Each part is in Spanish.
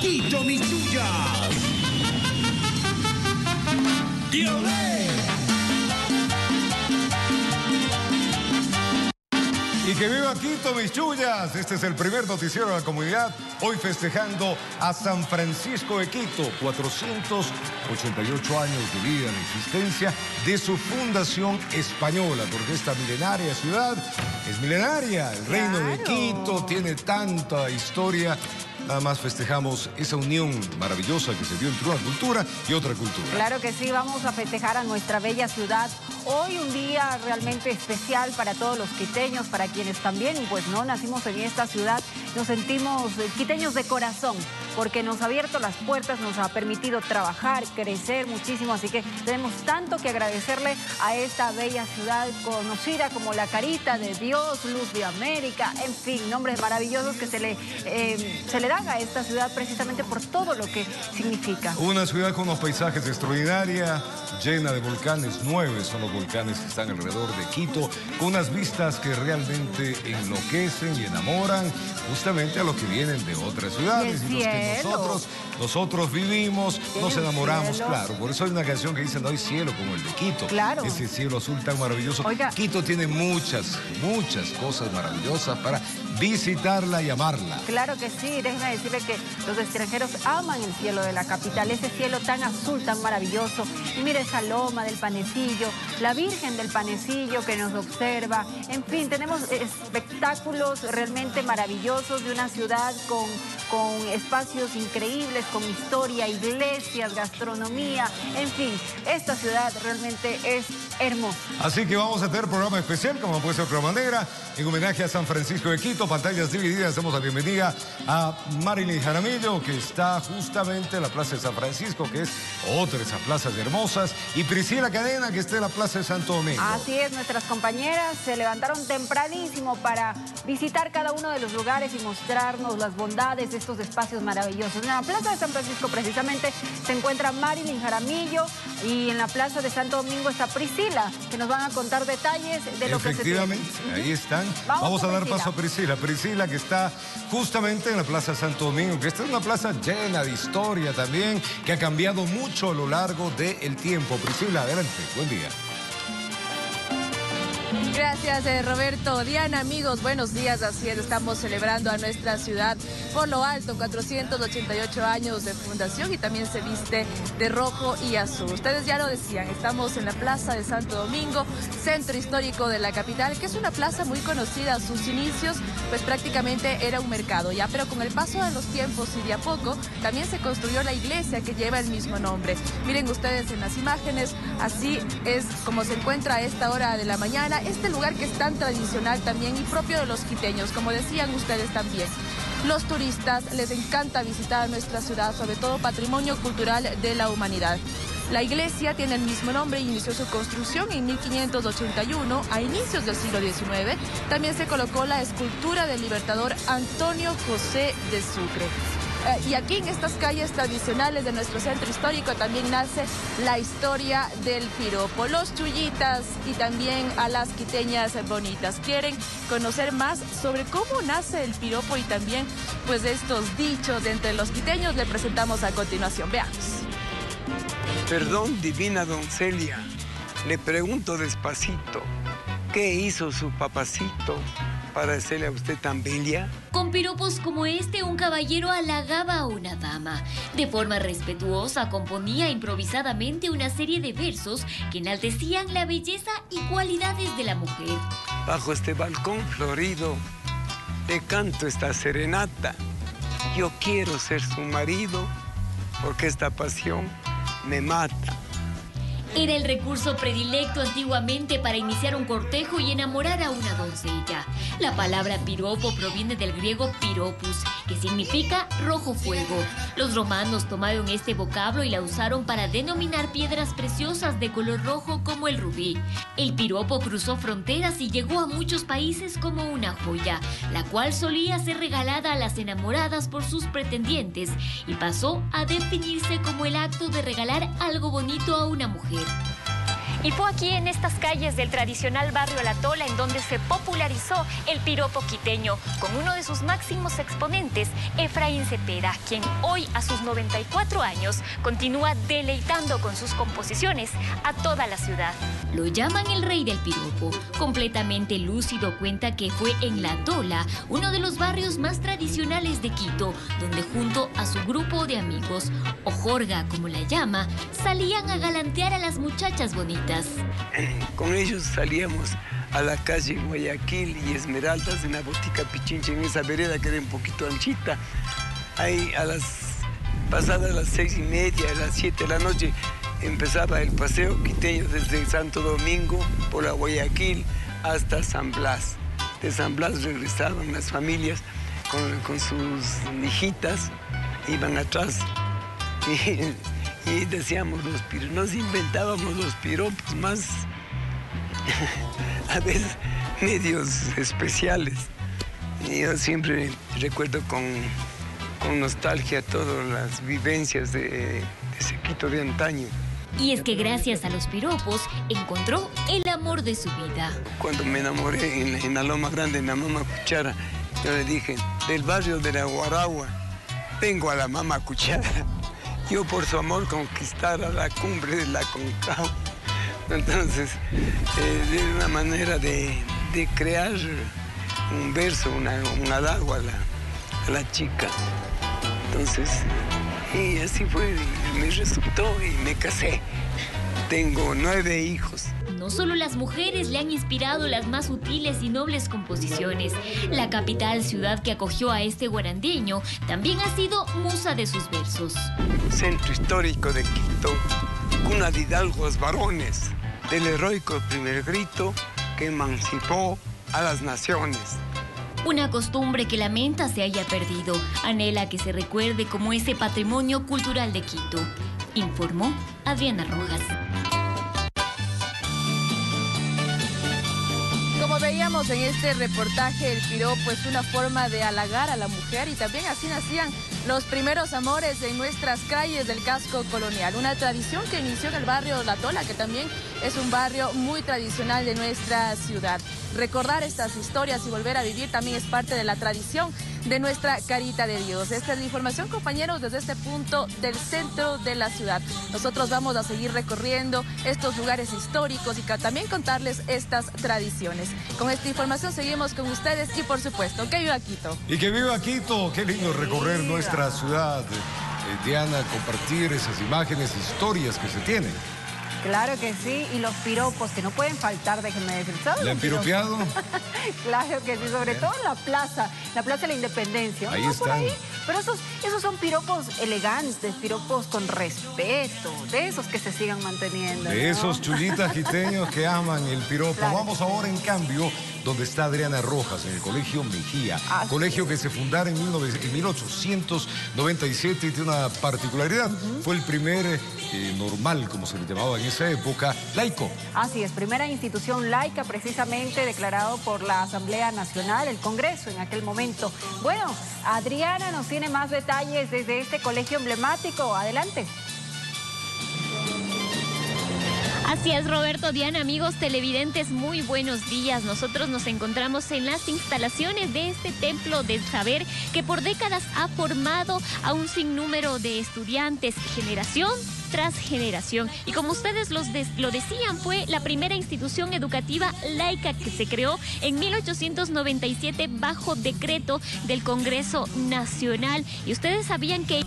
Quito Michullas. Y que viva Quito, mis chullas. Este es el primer noticiero de la comunidad. Hoy festejando a San Francisco de Quito. 488 años de vida, de existencia de su fundación española. Porque esta milenaria ciudad es milenaria. El reino de Quito tiene tanta historia Nada más festejamos esa unión maravillosa que se dio entre una cultura y otra cultura. Claro que sí, vamos a festejar a nuestra bella ciudad. Hoy un día realmente especial para todos los quiteños, para quienes también, pues no, nacimos en esta ciudad, nos sentimos eh, quiteños de corazón, porque nos ha abierto las puertas, nos ha permitido trabajar, crecer muchísimo, así que tenemos tanto que agradecerle a esta bella ciudad conocida como la carita de Dios, luz de América, en fin, nombres maravillosos que se le, eh, se le dan a esta ciudad precisamente por todo lo que significa. Una ciudad con unos paisajes extraordinarios, llena de volcanes, nueve son los volcanes que están alrededor de Quito, con unas vistas que realmente enloquecen y enamoran justamente a los que vienen de otras ciudades y, los que nosotros, nosotros vivimos, nos enamoramos, claro. Por eso hay una canción que dice, no hay cielo como el de Quito. Claro. Ese cielo azul tan maravilloso. Quito tiene muchas, muchas cosas maravillosas para visitarla y amarla. Claro que sí, déjeme decirle que los extranjeros aman el cielo de la capital, ese cielo tan azul, tan maravilloso. Y mire esa loma del panecillo, la Virgen del panecillo que nos observa. En fin, tenemos espectáculos realmente maravillosos de una ciudad con, con espacios increíbles, con historia, iglesias, gastronomía. En fin, esta ciudad realmente es hermosa. Así que vamos a tener programa especial, como puede ser otra manera, en homenaje a San Francisco de Quito pantallas divididas, damos la bienvenida a Marilyn Jaramillo, que está justamente en la Plaza de San Francisco, que es otra de esas plazas hermosas, y Priscila Cadena, que está en la Plaza de Santo Domingo. Así es, nuestras compañeras se levantaron tempranísimo para visitar cada uno de los lugares y mostrarnos las bondades de estos espacios maravillosos. En la Plaza de San Francisco, precisamente, se encuentra Marilyn Jaramillo, y en la Plaza de Santo Domingo está Priscila, que nos van a contar detalles de lo que se Efectivamente, ahí están. Vamos, a dar paso a Priscila. Priscila, que está justamente en la Plaza Santo Domingo, que esta es una plaza llena de historia también, que ha cambiado mucho a lo largo del tiempo. Priscila, adelante, buen día. Gracias, eh, Roberto. Diana, amigos, buenos días. Así es, estamos celebrando a nuestra ciudad por lo alto, 488 años de fundación y también se viste de rojo y azul. Ustedes ya lo decían, estamos en la Plaza de Santo Domingo, centro histórico de la capital, que es una plaza muy conocida. Sus inicios, pues prácticamente era un mercado ya, pero con el paso de los tiempos y de a poco, también se construyó la iglesia que lleva el mismo nombre. Miren ustedes en las imágenes, así es como se encuentra a esta hora de la mañana este lugar que es tan tradicional también y propio de los quiteños, como decían ustedes también. Los turistas les encanta visitar nuestra ciudad, sobre todo patrimonio cultural de la humanidad. La iglesia tiene el mismo nombre y inició su construcción en 1581, a inicios del siglo XIX. También se colocó la escultura del libertador Antonio José de Sucre. Eh, y aquí en estas calles tradicionales de nuestro centro histórico también nace la historia del piropo. Los chullitas y también a las quiteñas bonitas quieren conocer más sobre cómo nace el piropo y también pues estos dichos de entre los quiteños le presentamos a continuación. Veamos. Perdón, divina doncella, le pregunto despacito, ¿qué hizo su papacito? Para hacerle a usted tan bella? Con piropos como este, un caballero halagaba a una dama. De forma respetuosa componía improvisadamente una serie de versos que enaltecían la belleza y cualidades de la mujer. Bajo este balcón florido, le canto esta serenata. Yo quiero ser su marido porque esta pasión me mata. Era el recurso predilecto antiguamente para iniciar un cortejo y enamorar a una doncella. La palabra piropo proviene del griego piropus, que significa rojo fuego. Los romanos tomaron este vocablo y la usaron para denominar piedras preciosas de color rojo como el rubí. El piropo cruzó fronteras y llegó a muchos países como una joya, la cual solía ser regalada a las enamoradas por sus pretendientes y pasó a definirse como el acto de regalar algo bonito a una mujer. need. Y fue aquí en estas calles del tradicional barrio La Tola en donde se popularizó el piropo quiteño con uno de sus máximos exponentes, Efraín Cepeda, quien hoy a sus 94 años continúa deleitando con sus composiciones a toda la ciudad. Lo llaman el rey del piropo. Completamente lúcido cuenta que fue en La Tola, uno de los barrios más tradicionales de Quito, donde junto a su grupo de amigos, o Jorga como la llama, salían a galantear a las muchachas bonitas. Con ellos salíamos a la calle Guayaquil y Esmeraldas en la botica Pichincha, en esa vereda que era un poquito anchita. Ahí a las pasadas las seis y media, a las siete de la noche, empezaba el paseo quiteño desde Santo Domingo por la Guayaquil hasta San Blas. De San Blas regresaban las familias con, con sus hijitas, iban atrás y, y decíamos los piropos, nos inventábamos los piropos más, a veces, medios especiales. Y yo siempre recuerdo con, con nostalgia todas las vivencias de, de ese Quito de antaño. Y es que gracias a los piropos encontró el amor de su vida. Cuando me enamoré en, en la Loma Grande, en la Mama Cuchara, yo le dije, del barrio de la Guaragua, vengo a la Mama Cuchara. Yo por su amor conquistar a la cumbre de la Concagua. Entonces, eh, de una manera de, crear un verso, una, un halago a la, chica. Entonces, y así fue, me resultó y me casé. Tengo nueve hijos. No solo las mujeres le han inspirado las más sutiles y nobles composiciones. La capital ciudad que acogió a este guarandeño también ha sido musa de sus versos. centro histórico de Quito, cuna de hidalgos varones, del heroico primer grito que emancipó a las naciones. Una costumbre que lamenta se haya perdido. Anhela que se recuerde como ese patrimonio cultural de Quito. Informó Adriana Rojas. En este reportaje, el piropo es una forma de halagar a la mujer y también así nacían los primeros amores en nuestras calles del casco colonial. Una tradición que inició en el barrio La Tola, que también es un barrio muy tradicional de nuestra ciudad. Recordar estas historias y volver a vivir también es parte de la tradición de nuestra carita de Dios. Esta es la información, compañeros, desde este punto del centro de la ciudad. Nosotros vamos a seguir recorriendo estos lugares históricos y también contarles estas tradiciones. Con esta información seguimos con ustedes y, por supuesto, que viva Quito. Y que viva Quito, qué lindo recorrer nuestra ciudad. Eh, Diana, compartir esas imágenes, historias que se tienen. Claro que sí, y los piropos que no pueden faltar, déjenme decir. ¿Saben ¿Le han piropeado? Claro que sí, sobre todo en la plaza, la plaza de la Independencia. Ahí ¿no? Por están. ahí. Pero esos, esos son piropos elegantes, piropos con respeto, de esos que se sigan manteniendo. De ¿no? esos chulitas quiteños que aman el piropo. Claro. Vamos ahora, en cambio, donde está Adriana Rojas, en el Colegio Mejía. Ah, sí. colegio que se fundara en, 19 en 1897 y tiene una particularidad. Fue el primer eh, normal, como se le llamaba en esa época, laico. Así es, primera institución laica precisamente declarado por la Asamblea Nacional, el Congreso en aquel momento. Bueno, Adriana nos tiene más detalles desde este colegio emblemático. Adelante. Así es, Roberto, Diana, amigos televidentes, muy buenos días. Nosotros nos encontramos en las instalaciones de este templo del saber que por décadas ha formado a un sinnúmero de estudiantes, generación tras generación. Y como ustedes los lo decían, fue la primera institución educativa laica que se creó en 1897 bajo decreto del Congreso Nacional. Y ustedes sabían que el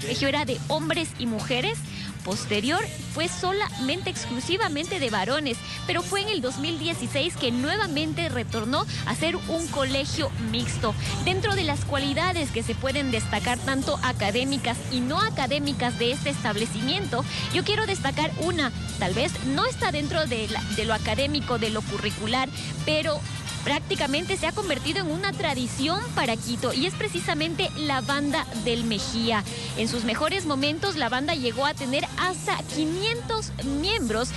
colegio era de hombres y mujeres. Posterior fue solamente exclusivamente de varones, pero fue en el 2016 que nuevamente retornó a ser un colegio mixto. Dentro de las cualidades que se pueden destacar tanto académicas y no académicas de este establecimiento, yo quiero destacar una, tal vez no está dentro de, de lo académico, de lo curricular, pero prácticamente se ha convertido en una tradición para Quito y es precisamente la banda del Mejía. En sus mejores momentos la banda llegó a tener hasta 500 miembros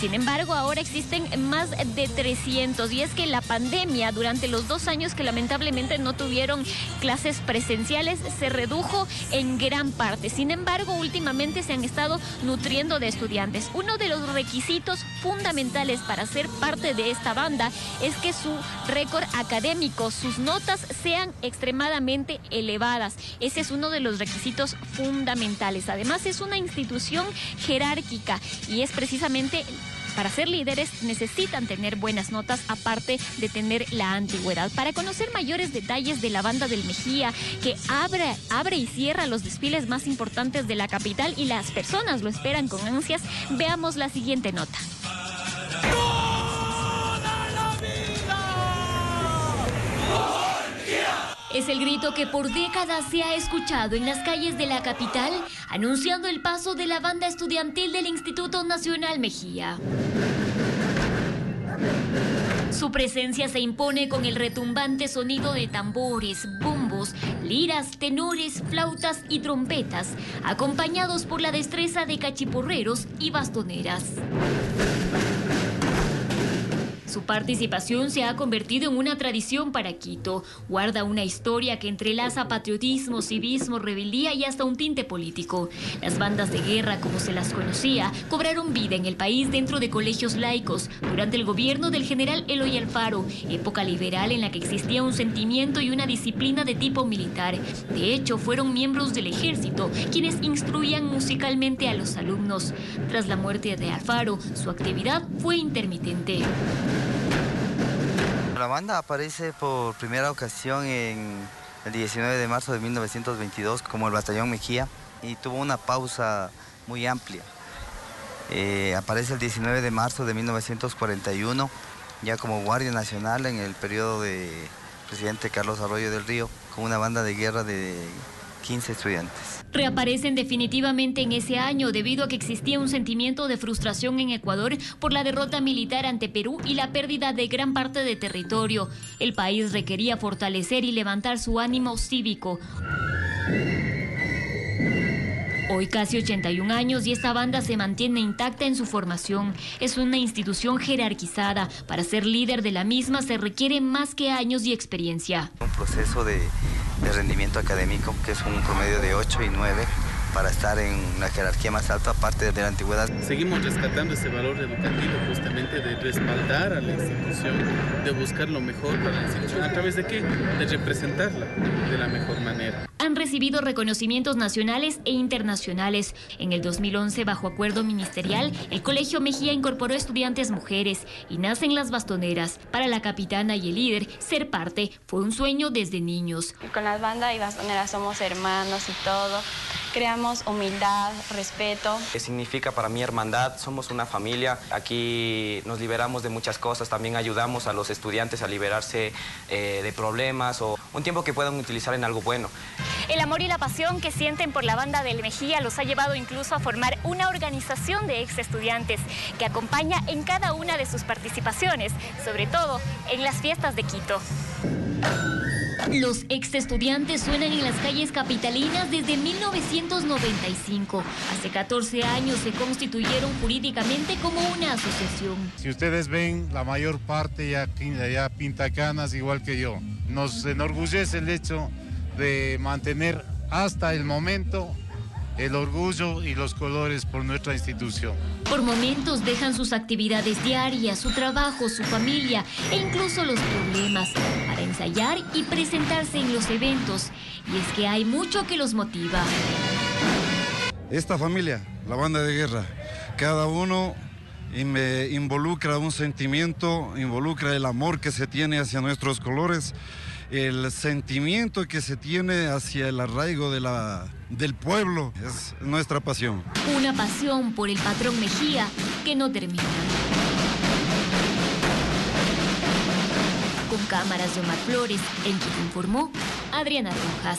Sin embargo, ahora existen más de 300 y es que la pandemia durante los dos años que lamentablemente no tuvieron clases presenciales se redujo en gran parte. Sin embargo, últimamente se han estado nutriendo de estudiantes. Uno de los requisitos fundamentales para ser parte de esta banda es que su récord académico, sus notas sean extremadamente elevadas. Ese es uno de los requisitos fundamentales. Además, es una institución jerárquica y es precisamente para ser líderes necesitan tener buenas notas aparte de tener la antigüedad. Para conocer mayores detalles de la banda del Mejía que abre, abre y cierra los desfiles más importantes de la capital y las personas lo esperan con ansias, veamos la siguiente nota. Es el grito que por décadas se ha escuchado en las calles de la capital, anunciando el paso de la banda estudiantil del Instituto Nacional Mejía. Su presencia se impone con el retumbante sonido de tambores, bombos, liras, tenores, flautas y trompetas, acompañados por la destreza de cachiporreros y bastoneras. Su participación se ha convertido en una tradición para Quito. Guarda una historia que entrelaza patriotismo, civismo, rebeldía y hasta un tinte político. Las bandas de guerra, como se las conocía, cobraron vida en el país dentro de colegios laicos durante el gobierno del general Eloy Alfaro, época liberal en la que existía un sentimiento y una disciplina de tipo militar. De hecho, fueron miembros del ejército quienes instruían musicalmente a los alumnos. Tras la muerte de Alfaro, su actividad fue intermitente. La banda aparece por primera ocasión en el 19 de marzo de 1922 como el Batallón Mejía y tuvo una pausa muy amplia. Eh, aparece el 19 de marzo de 1941 ya como Guardia Nacional en el periodo de presidente Carlos Arroyo del Río con una banda de guerra de 15 estudiantes. Reaparecen definitivamente en ese año debido a que existía un sentimiento de frustración en Ecuador por la derrota militar ante Perú y la pérdida de gran parte de territorio. El país requería fortalecer y levantar su ánimo cívico. Hoy casi 81 años y esta banda se mantiene intacta en su formación. Es una institución jerarquizada. Para ser líder de la misma se requiere más que años y experiencia. Un proceso de, de rendimiento académico que es un promedio de 8 y 9 para estar en una jerarquía más alta, aparte de la antigüedad. Seguimos rescatando ese valor educativo justamente de respaldar a la institución, de buscar lo mejor para la institución. ¿A través de qué? De representarla de la mejor manera. Han recibido reconocimientos nacionales e internacionales. En el 2011, bajo acuerdo ministerial, el Colegio Mejía incorporó estudiantes mujeres y nacen las bastoneras. Para la capitana y el líder, ser parte fue un sueño desde niños. Con las bandas y bastoneras somos hermanos y todo creamos humildad, respeto. ¿Qué significa para mí hermandad? Somos una familia, aquí nos liberamos de muchas cosas, también ayudamos a los estudiantes a liberarse eh, de problemas o un tiempo que puedan utilizar en algo bueno. El amor y la pasión que sienten por la banda del Mejía los ha llevado incluso a formar una organización de ex estudiantes que acompaña en cada una de sus participaciones, sobre todo en las fiestas de Quito. Los ex estudiantes suenan en las calles capitalinas desde 1995. Hace 14 años se constituyeron jurídicamente como una asociación. Si ustedes ven, la mayor parte ya, ya pinta canas igual que yo. Nos enorgullece el hecho de mantener hasta el momento el orgullo y los colores por nuestra institución. Por momentos dejan sus actividades diarias, su trabajo, su familia e incluso los problemas para ensayar y presentarse en los eventos. Y es que hay mucho que los motiva. Esta familia, la banda de guerra, cada uno me involucra un sentimiento, involucra el amor que se tiene hacia nuestros colores el sentimiento que se tiene hacia el arraigo de la, del pueblo es nuestra pasión. Una pasión por el patrón Mejía que no termina. Con cámaras de Omar Flores, en que informó Adriana Rojas.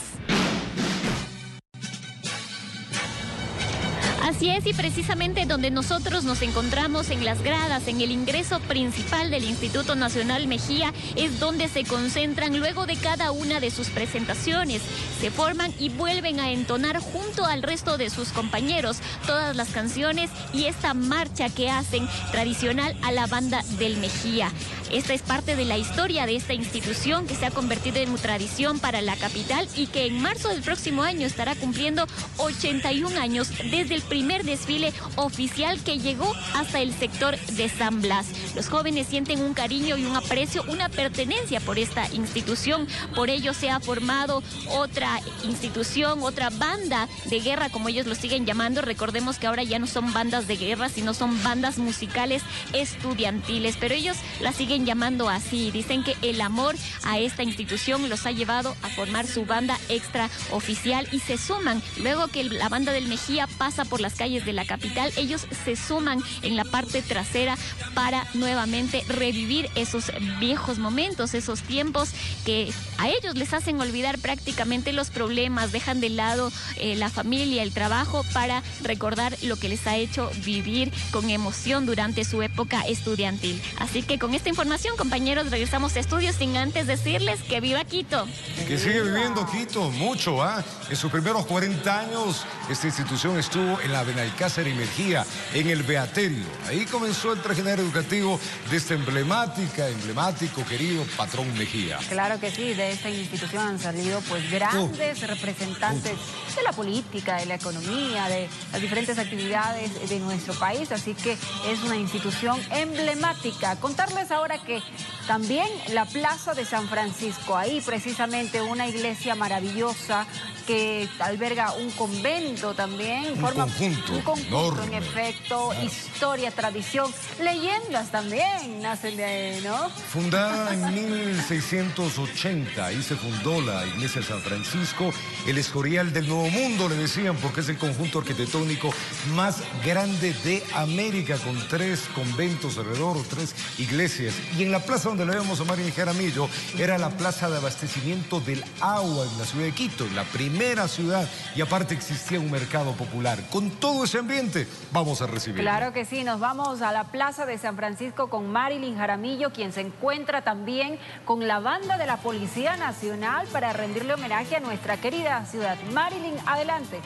Así es, y precisamente donde nosotros nos encontramos en las gradas, en el ingreso principal del Instituto Nacional Mejía, es donde se concentran luego de cada una de sus presentaciones. Se forman y vuelven a entonar junto al resto de sus compañeros todas las canciones y esta marcha que hacen tradicional a la banda del Mejía. Esta es parte de la historia de esta institución que se ha convertido en tradición para la capital y que en marzo del próximo año estará cumpliendo 81 años desde el primer desfile oficial que llegó hasta el sector de San Blas. Los jóvenes sienten un cariño y un aprecio, una pertenencia por esta institución. Por ello se ha formado otra institución, otra banda de guerra, como ellos lo siguen llamando. Recordemos que ahora ya no son bandas de guerra, sino son bandas musicales estudiantiles, pero ellos la siguen llamando así. Dicen que el amor a esta institución los ha llevado a formar su banda extraoficial y se suman. Luego que la banda del Mejía pasa por las calles de la capital, ellos se suman en la parte trasera para nuevamente revivir esos viejos momentos, esos tiempos que a ellos les hacen olvidar prácticamente los problemas, dejan de lado eh, la familia, el trabajo para recordar lo que les ha hecho vivir con emoción durante su época estudiantil. Así que con esta información, compañeros, regresamos a estudios sin antes decirles que viva Quito. Que sigue viviendo Quito mucho, ¿ah? En sus primeros 40 años, esta institución estuvo en la Benalcázar y Mejía, en el Beaterio. Ahí comenzó el trajenario educativo de esta emblemática, emblemático, querido patrón Mejía. Claro que sí, de esta institución han salido pues grandes representantes de la política, de la economía, de las diferentes actividades de nuestro país, así que es una institución emblemática. Contarles ahora que también la Plaza de San Francisco, ahí precisamente una iglesia maravillosa que alberga un convento también. Un forma conjunto un conjunto, en enorme. efecto, historia, tradición, leyendas también nacen de ahí, ¿no? Fundada en 1680, ahí se fundó la iglesia de San Francisco, el Escorial del Nuevo Mundo, le decían, porque es el conjunto arquitectónico más grande de América, con tres conventos alrededor, tres iglesias. Y en la plaza donde lo vemos a María Jaramillo, era la plaza de abastecimiento del agua en la ciudad de Quito, la primera ciudad, y aparte existía un mercado popular. Con todo ese ambiente, vamos a recibir. Claro que sí, nos vamos a la Plaza de San Francisco con Marilyn Jaramillo, quien se encuentra también con la banda de la Policía Nacional para rendirle homenaje a nuestra querida ciudad. Marilyn, adelante.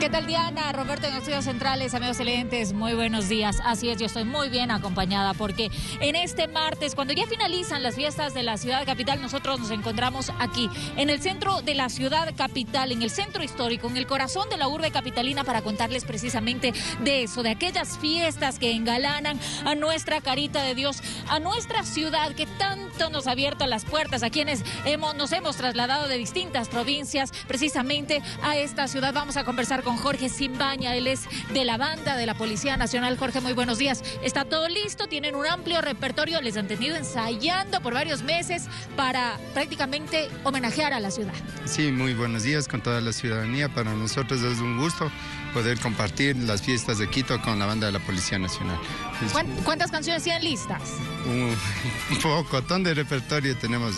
¿Qué tal Diana? Roberto en Estudios Centrales, amigos televidentes, muy buenos días. Así es, yo estoy muy bien acompañada porque en este martes, cuando ya finalizan las fiestas de la ciudad capital, nosotros nos encontramos aquí, en el centro de la ciudad capital, en el centro histórico, en el corazón de la urbe capitalina para contarles precisamente de eso, de aquellas fiestas que engalanan a nuestra carita de Dios, a nuestra ciudad que tanto nos ha abierto las puertas, a quienes hemos, nos hemos trasladado de distintas provincias precisamente a esta ciudad. Vamos a conversar con Jorge Simbaña, él es de la banda de la Policía Nacional. Jorge, muy buenos días. Está todo listo, tienen un amplio repertorio, les han tenido ensayando por varios meses para prácticamente homenajear a la ciudad. Sí, muy buenos días con toda la ciudadanía. Para nosotros es un gusto poder compartir las fiestas de Quito con la banda de la Policía Nacional. Es ¿Cuán- ¿Cuántas canciones tienen listas? un, un pocotón de repertorio, tenemos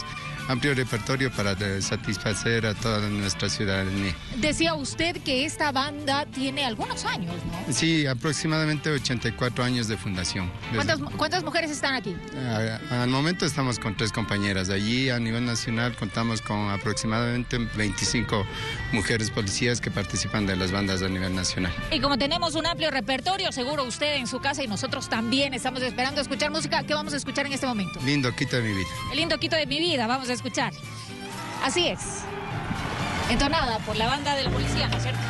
amplio repertorio para de- satisfacer a toda nuestra ciudadanía. Decía usted que esta banda tiene algunos años, ¿no? Sí, aproximadamente 84 años de fundación. ¿Cuántas, cuántas mujeres están aquí? A- Al momento estamos con tres compañeras. Allí a nivel nacional contamos con aproximadamente 25 mujeres policías que participan de las bandas a nivel nacional. Y como tenemos un amplio repertorio, seguro usted en su casa y nosotros también estamos esperando escuchar música. ¿Qué vamos a escuchar en este momento? Lindo, quita mi vida. El lindo Quito de mi vida, vamos a escuchar escuchar. Así es. Entonada por la banda del policía, ¿no es cierto?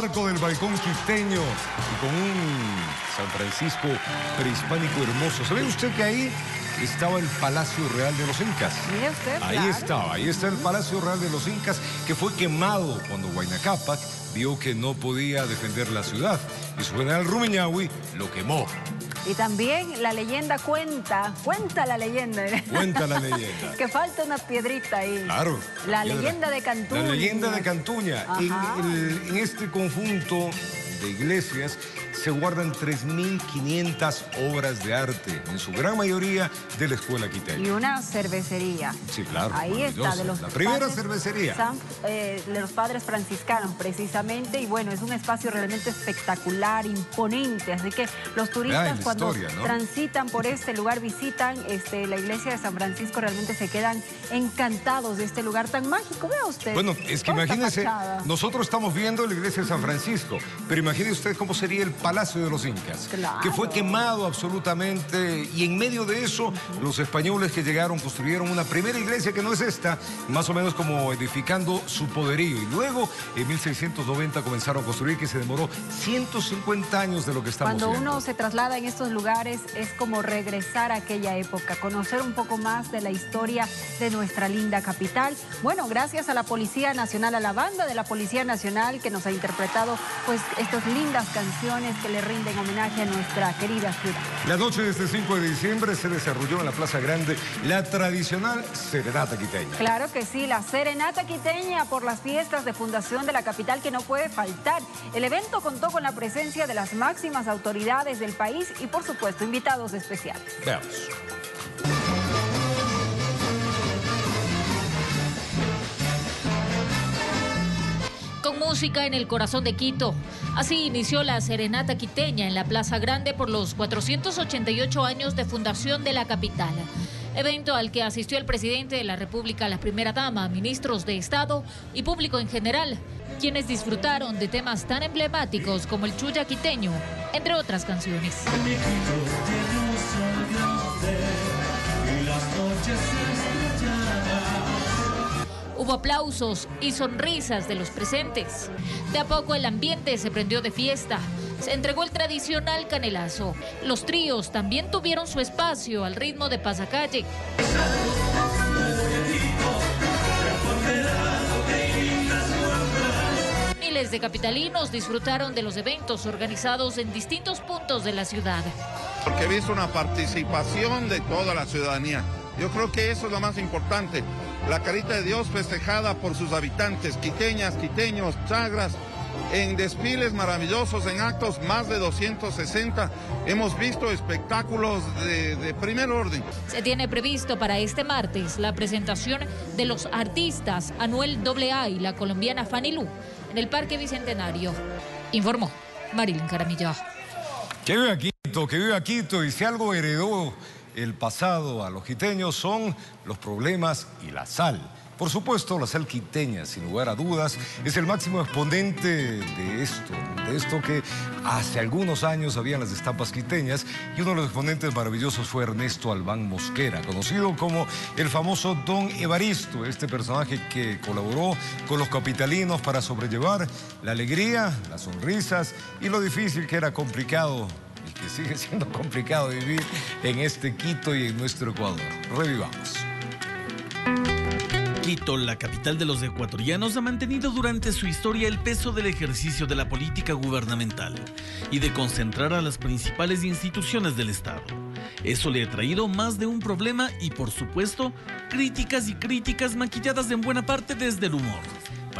Marco del balcón quiteño y con un San Francisco prehispánico hermoso. ¿Sabe usted que ahí estaba el Palacio Real de los Incas? Mire usted, Ahí claro. estaba, ahí está el Palacio Real de los Incas que fue quemado cuando Huayna Cápac vio que no podía defender la ciudad y su general Rumiñahui lo quemó. Y también la leyenda cuenta, cuenta la leyenda. Cuenta la leyenda. que falta una piedrita ahí. Claro. La piedra. leyenda de Cantuña. La leyenda de Cantuña. En, Ajá. el- en este conjunto de iglesias se guardan 3.500 obras de arte, en su gran mayoría de la escuela quiteña. Y una cervecería. Sí, claro. Ahí está, de los La primera padres cervecería. San- eh, de los padres franciscanos, precisamente. Y bueno, es un espacio realmente espectacular, imponente. Así que los turistas cuando historia, ¿no? transitan por este lugar, visitan este, la iglesia de San Francisco, realmente se quedan encantados de este lugar tan mágico. Vea usted. Bueno, es que fachada. nosotros estamos viendo la iglesia de San Francisco, pero imagine usted cómo sería el Palacio de los Incas, Claro. que fue quemado absolutamente y en medio de eso los españoles que llegaron construyeron una primera iglesia que no es esta, más o menos como edificando su poderío y luego en 1690 comenzaron a construir que se demoró 150 años de lo que estamos Cuando viendo. uno se traslada en estos lugares es como regresar a aquella época, conocer un poco más de la historia de nuestra linda capital. Bueno, gracias a la Policía Nacional, a la banda de la Policía Nacional que nos ha interpretado pues estas lindas canciones que le rinden homenaje a nuestra querida ciudad. La noche de este 5 de diciembre se desarrolló en la Plaza Grande la tradicional serenata quiteña. Claro que sí, la serenata quiteña por las fiestas de fundación de la capital que no puede faltar. El evento contó con la presencia de las máximas autoridades del país y por supuesto invitados especiales. Veamos. Con música en el corazón de Quito. Así inició la serenata quiteña en la Plaza Grande por los 488 años de fundación de la capital. Evento al que asistió el presidente de la República, la primera dama, ministros de Estado y público en general, quienes disfrutaron de temas tan emblemáticos como el chuya quiteño, entre otras canciones. Aplausos y sonrisas de los presentes. De a poco el ambiente se prendió de fiesta. Se entregó el tradicional canelazo. Los tríos también tuvieron su espacio al ritmo de pasacalle. Miles de capitalinos disfrutaron de los eventos organizados en distintos puntos de la ciudad. porque he visto una participación de toda la ciudadanía. Yo creo que eso es lo más importante. La carita de Dios festejada por sus habitantes, quiteñas, quiteños, chagras, en desfiles maravillosos, en actos más de 260. Hemos visto espectáculos de, de primer orden. Se tiene previsto para este martes la presentación de los artistas Anuel AA y la colombiana Fanny Lu en el Parque Bicentenario. Informó Marilyn Caramillo. Que viva Quito, que viva Quito. Y si algo heredó el pasado a los quiteños son los problemas y la sal. Por supuesto, la sal quiteña, sin lugar a dudas, es el máximo exponente de esto, de esto que hace algunos años habían las estampas quiteñas y uno de los exponentes maravillosos fue Ernesto Albán Mosquera, conocido como el famoso Don Evaristo, este personaje que colaboró con los capitalinos para sobrellevar la alegría, las sonrisas y lo difícil que era complicado que sigue siendo complicado vivir en este Quito y en nuestro Ecuador. Revivamos. Quito, la capital de los ecuatorianos, ha mantenido durante su historia el peso del ejercicio de la política gubernamental y de concentrar a las principales instituciones del Estado. Eso le ha traído más de un problema y, por supuesto, críticas y críticas maquilladas en buena parte desde el humor,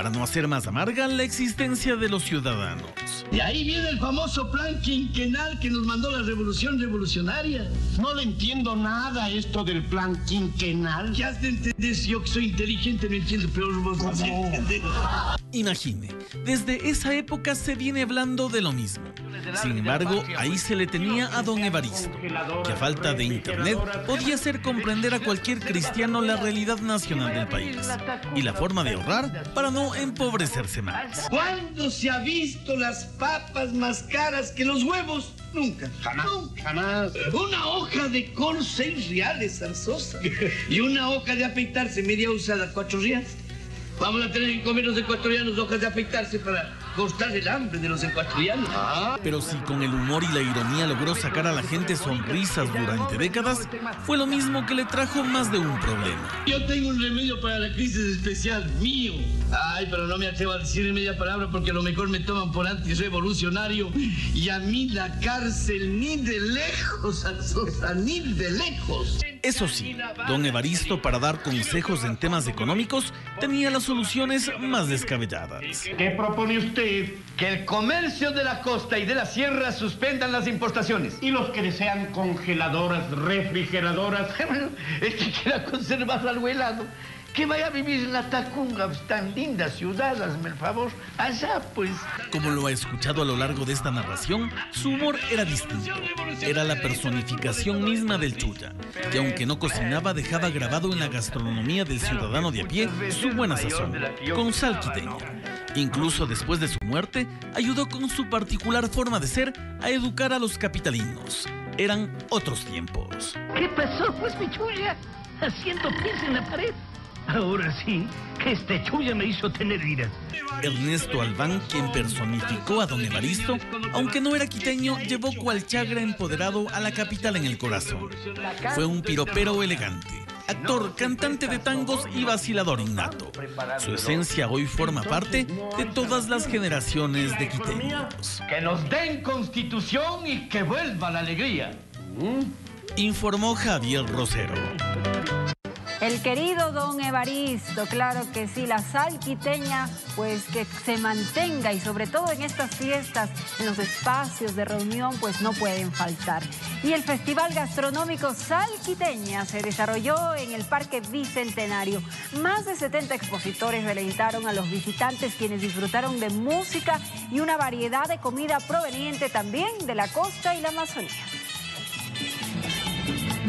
para no hacer más amarga la existencia de los ciudadanos. Y ahí viene el famoso plan quinquenal que nos mandó la revolución revolucionaria. No le entiendo nada a esto del plan quinquenal. ¿Qué has de entender si yo que soy inteligente no entiendo, pero vos no entendés? Imagine, desde esa época se viene hablando de lo mismo. Sin embargo, ahí se le tenía a don Evaristo, que a falta de internet podía hacer comprender a cualquier cristiano la realidad nacional del país y la forma de ahorrar para no empobrecerse más. ¿Cuándo se ha visto las papas más caras que los huevos? Nunca. Jamás. Jamás. Una hoja de col, seis reales, zarzosa. Y una hoja de afeitarse, media usada, cuatro reales. Vamos a tener que comer los ecuatorianos hojas de afeitarse para cortar el hambre de los ecuatorianos. Pero si con el humor y la ironía logró sacar a la gente sonrisas durante décadas, fue lo mismo que le trajo más de un problema. Yo tengo un remedio para la crisis especial mío. Ay, pero no me atrevo a decir en media palabra porque a lo mejor me toman por antirrevolucionario y a mí la cárcel ni de lejos, Sosa, ni de lejos. Eso sí, don Evaristo para dar consejos en temas económicos tenía las soluciones más descabelladas. ¿Qué propone usted? Que el comercio de la costa y de la sierra suspendan las importaciones. Y los que desean congeladoras, refrigeradoras, el que quiera conservar algo helado, que vaya a vivir en la Tacunga, tan linda ciudad, hazme el favor. Allá, pues. Como lo ha escuchado a lo largo de esta narración, su humor era distinto. Era la personificación misma del Chuya, que aunque no cocinaba, dejaba grabado en la gastronomía del ciudadano de a pie su buena sazón, con sal quiteña. Incluso después de su muerte, ayudó con su particular forma de ser a educar a los capitalinos. Eran otros tiempos. ¿Qué pasó, pues, mi chulla? Haciendo pies en la pared. Ahora sí, que este chulla me hizo tener iras. Ernesto Albán, quien personificó a don Evaristo, aunque no era quiteño, llevó cual chagra empoderado a la capital en el corazón. Fue un piropero elegante, actor, cantante de tangos y vacilador innato. Su esencia hoy forma parte de todas las generaciones de quiteños. Que nos den constitución y que vuelva la alegría. Informó Javier Rosero. El querido don Evaristo, claro que sí, la sal quiteña, pues que se mantenga y sobre todo en estas fiestas, en los espacios de reunión, pues no pueden faltar. Y el Festival Gastronómico Sal Quiteña se desarrolló en el Parque Bicentenario. Más de 70 expositores deleitaron a los visitantes quienes disfrutaron de música y una variedad de comida proveniente también de la costa y la Amazonía.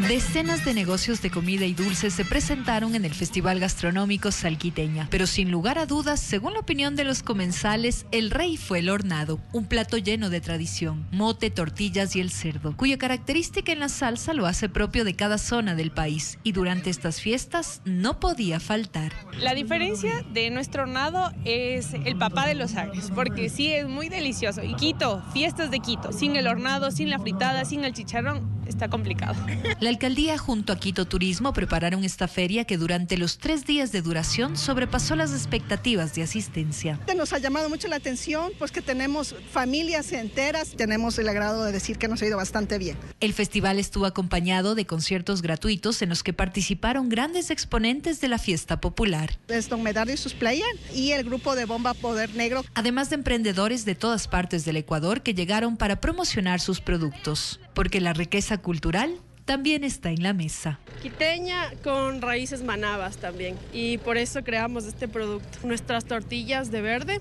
Decenas de negocios de comida y dulces se presentaron en el Festival Gastronómico Salquiteña, pero sin lugar a dudas, según la opinión de los comensales, el rey fue el hornado, un plato lleno de tradición, mote, tortillas y el cerdo, cuya característica en la salsa lo hace propio de cada zona del país y durante estas fiestas no podía faltar. La diferencia de nuestro hornado es el papá de los agres, porque sí es muy delicioso. Y Quito, fiestas de Quito, sin el hornado, sin la fritada, sin el chicharrón, está complicado. La alcaldía junto a Quito Turismo prepararon esta feria que durante los tres días de duración sobrepasó las expectativas de asistencia. Nos ha llamado mucho la atención, pues que tenemos familias enteras, tenemos el agrado de decir que nos ha ido bastante bien. El festival estuvo acompañado de conciertos gratuitos en los que participaron grandes exponentes de la fiesta popular. Es Don Medardo y sus players y el grupo de Bomba Poder Negro. Además de emprendedores de todas partes del Ecuador que llegaron para promocionar sus productos, porque la riqueza cultural también está en la mesa. Quiteña con raíces manabas también y por eso creamos este producto. Nuestras tortillas de verde,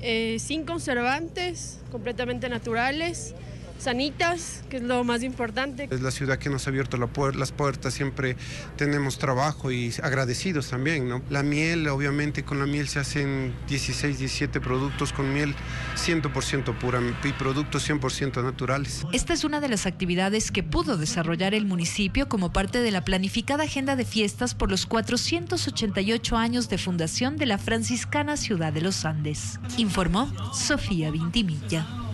eh, sin conservantes, completamente naturales sanitas, que es lo más importante. Es la ciudad que nos ha abierto la puer las puertas, siempre tenemos trabajo y agradecidos también, ¿no? La miel, obviamente con la miel se hacen 16, 17 productos con miel 100% pura y productos 100% naturales. Esta es una de las actividades que pudo desarrollar el municipio como parte de la planificada agenda de fiestas por los 488 años de fundación de la franciscana ciudad de los Andes. Informó Sofía Vintimilla.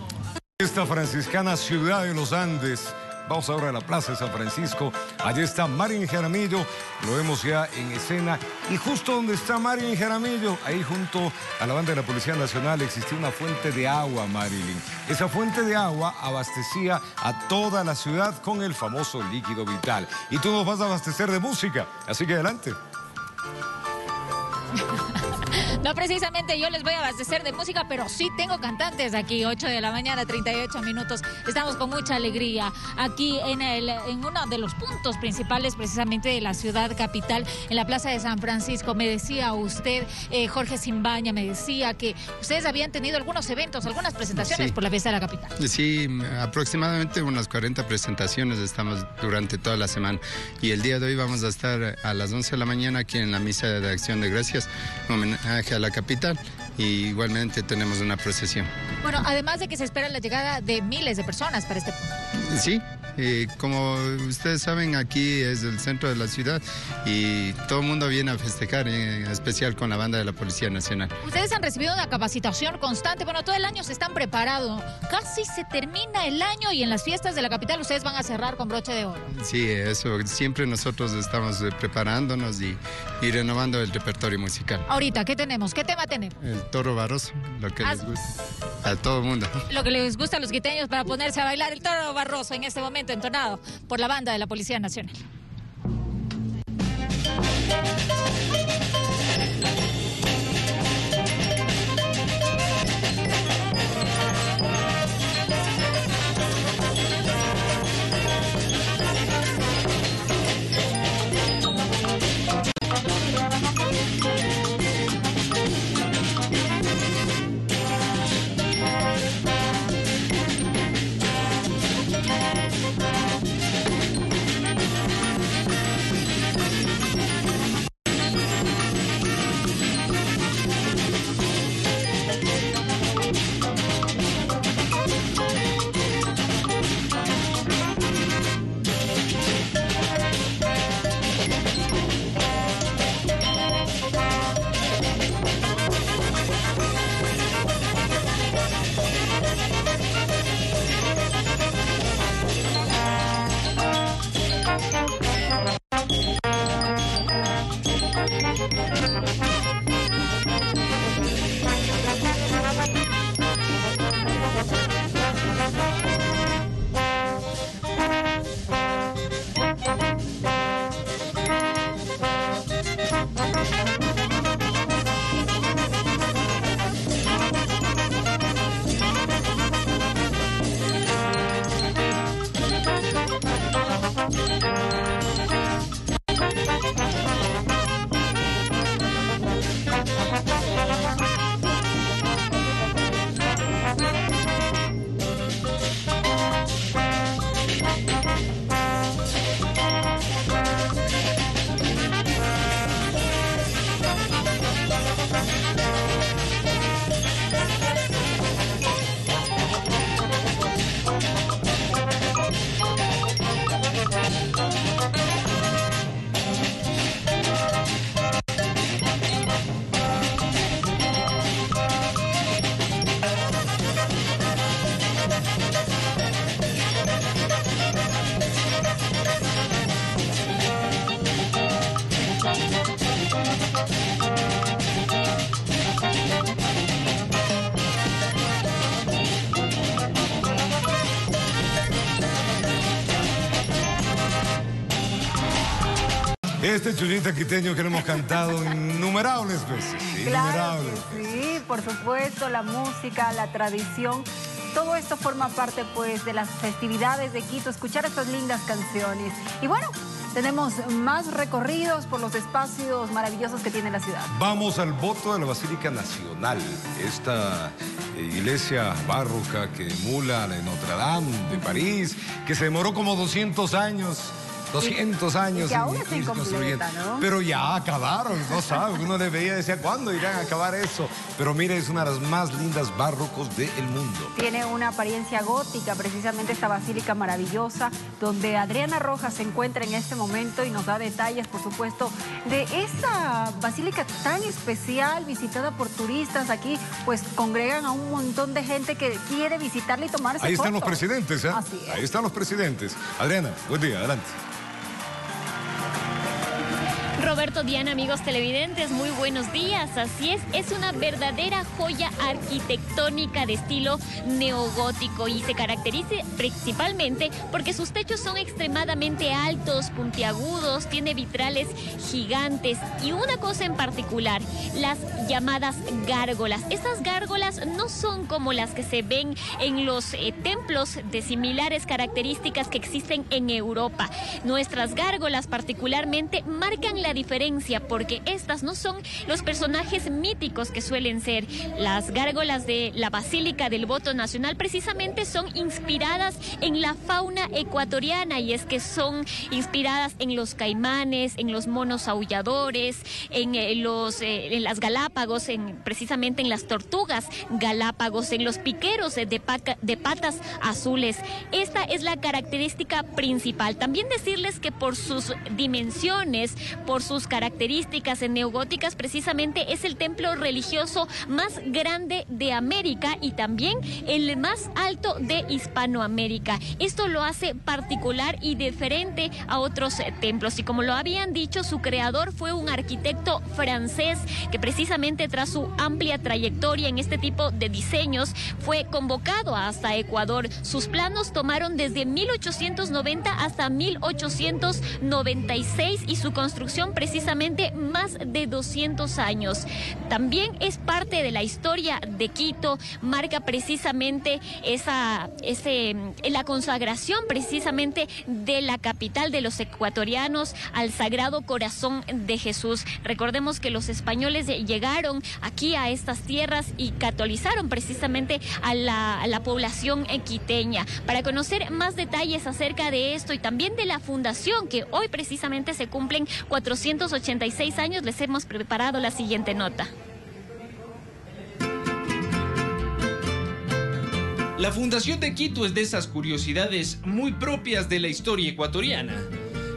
Esta franciscana ciudad de los Andes. Vamos ahora a la Plaza de San Francisco. Allí está Marín Jaramillo. Lo vemos ya en escena. Y justo donde está Marín Jaramillo, ahí junto a la banda de la Policía Nacional, existía una fuente de agua, Marilyn. Esa fuente de agua abastecía a toda la ciudad con el famoso líquido vital. Y tú nos vas a abastecer de música. Así que adelante. No precisamente yo les voy a abastecer de música, pero sí tengo cantantes aquí, 8 de la mañana, 38 minutos. Estamos con mucha alegría aquí en, el, en uno de los puntos principales precisamente de la ciudad capital, en la Plaza de San Francisco. Me decía usted, eh, Jorge Simbaña, me decía que ustedes habían tenido algunos eventos, algunas presentaciones Sí. por la fiesta de la capital. Sí, aproximadamente unas 40 presentaciones estamos durante toda la semana. Y el día de hoy vamos a estar a las 11 de la mañana aquí en la misa de acción de gracias, en a la capital. Y igualmente tenemos una procesión. Bueno, además de que se espera la llegada de miles de personas para este punto. Sí, eh, como ustedes saben, aquí es el centro de la ciudad y todo el mundo viene a festejar, en especial con la banda de la Policía Nacional. Ustedes han recibido una capacitación constante, bueno, todo el año se están preparando. Casi se termina el año y en las fiestas de la capital ustedes van a cerrar con broche de oro. Sí, eso, siempre nosotros estamos eh, preparándonos y, y renovando el repertorio musical. Ahorita, ¿qué tenemos? ¿Qué tema tenemos? El toro barroso, lo que Ah. les gusta a todo el mundo. Lo que les gusta a los quiteños para ponerse a bailar el toro barroso en este momento entonado por la banda de la Policía Nacional. Este chulita quiteño que lo hemos cantado innumerables veces. Claro Innumerables. que sí, por supuesto, la música, la tradición, todo esto forma parte pues de las festividades de Quito, escuchar estas lindas canciones. Y bueno, tenemos más recorridos por los espacios maravillosos que tiene la ciudad. Vamos al voto de la Basílica Nacional, esta eh, iglesia barroca que emula la de Notre Dame de París, que se demoró como 200 años. 200 años que irse incompleta, ¿no? Pero ya acabaron, no sabe. Uno y decía, ¿cuándo irán a acabar eso? Pero mire, es una de las más lindas barrocos del mundo. Tiene una apariencia gótica, precisamente esta basílica maravillosa, donde Adriana Rojas se encuentra en este momento y nos da detalles, por supuesto, de esta basílica tan especial, visitada por turistas. Aquí, pues, congregan a un montón de gente que quiere visitarla y tomarse Ahí están los presidentes, ¿eh? Así es. Ahí están los presidentes. Adriana, buen día, adelante. Roberto, Diana, amigos televidentes, muy buenos días. Así es, es una verdadera joya arquitectónica de estilo neogótico y se caracteriza principalmente porque sus techos son extremadamente altos, puntiagudos, tiene vitrales gigantes y una cosa en particular, las llamadas gárgolas. Estas gárgolas no son como las que se ven en los eh, templos de similares características que existen en Europa. Nuestras gárgolas particularmente marcan la diferencia porque estas no son los personajes míticos que suelen ser. Las gárgolas de la Basílica del Voto Nacional precisamente son inspiradas en la fauna ecuatoriana y es que son inspiradas en los caimanes, en los monos aulladores, en, eh, los, eh, en las Galápagos, en, precisamente en las tortugas Galápagos, en los piqueros de, de patas azules. Esta es la característica principal. También decirles que por sus dimensiones, por sus características neogóticas, precisamente es el templo religioso más grande de América y también el más alto de Hispanoamérica. Esto lo hace particular y diferente a otros templos. Y como lo habían dicho, su creador fue un arquitecto francés que precisamente tras su amplia trayectoria en este tipo de diseños fue convocado hasta Ecuador. Sus planos tomaron desde 1890 hasta 1896 y su construcción precisamente más de 200 años. También es parte de la historia de Quito, marca precisamente esa, ese, la consagración precisamente de la capital de los ecuatorianos al Sagrado Corazón de Jesús. Recordemos que los españoles llegaron aquí a estas tierras y catolizaron precisamente a la, a la población quiteña. Para conocer más detalles acerca de esto y también de la fundación, que hoy precisamente se cumplen 486 años, les hemos preparado la siguiente nota. La fundación de Quito es de esas curiosidades muy propias de la historia ecuatoriana.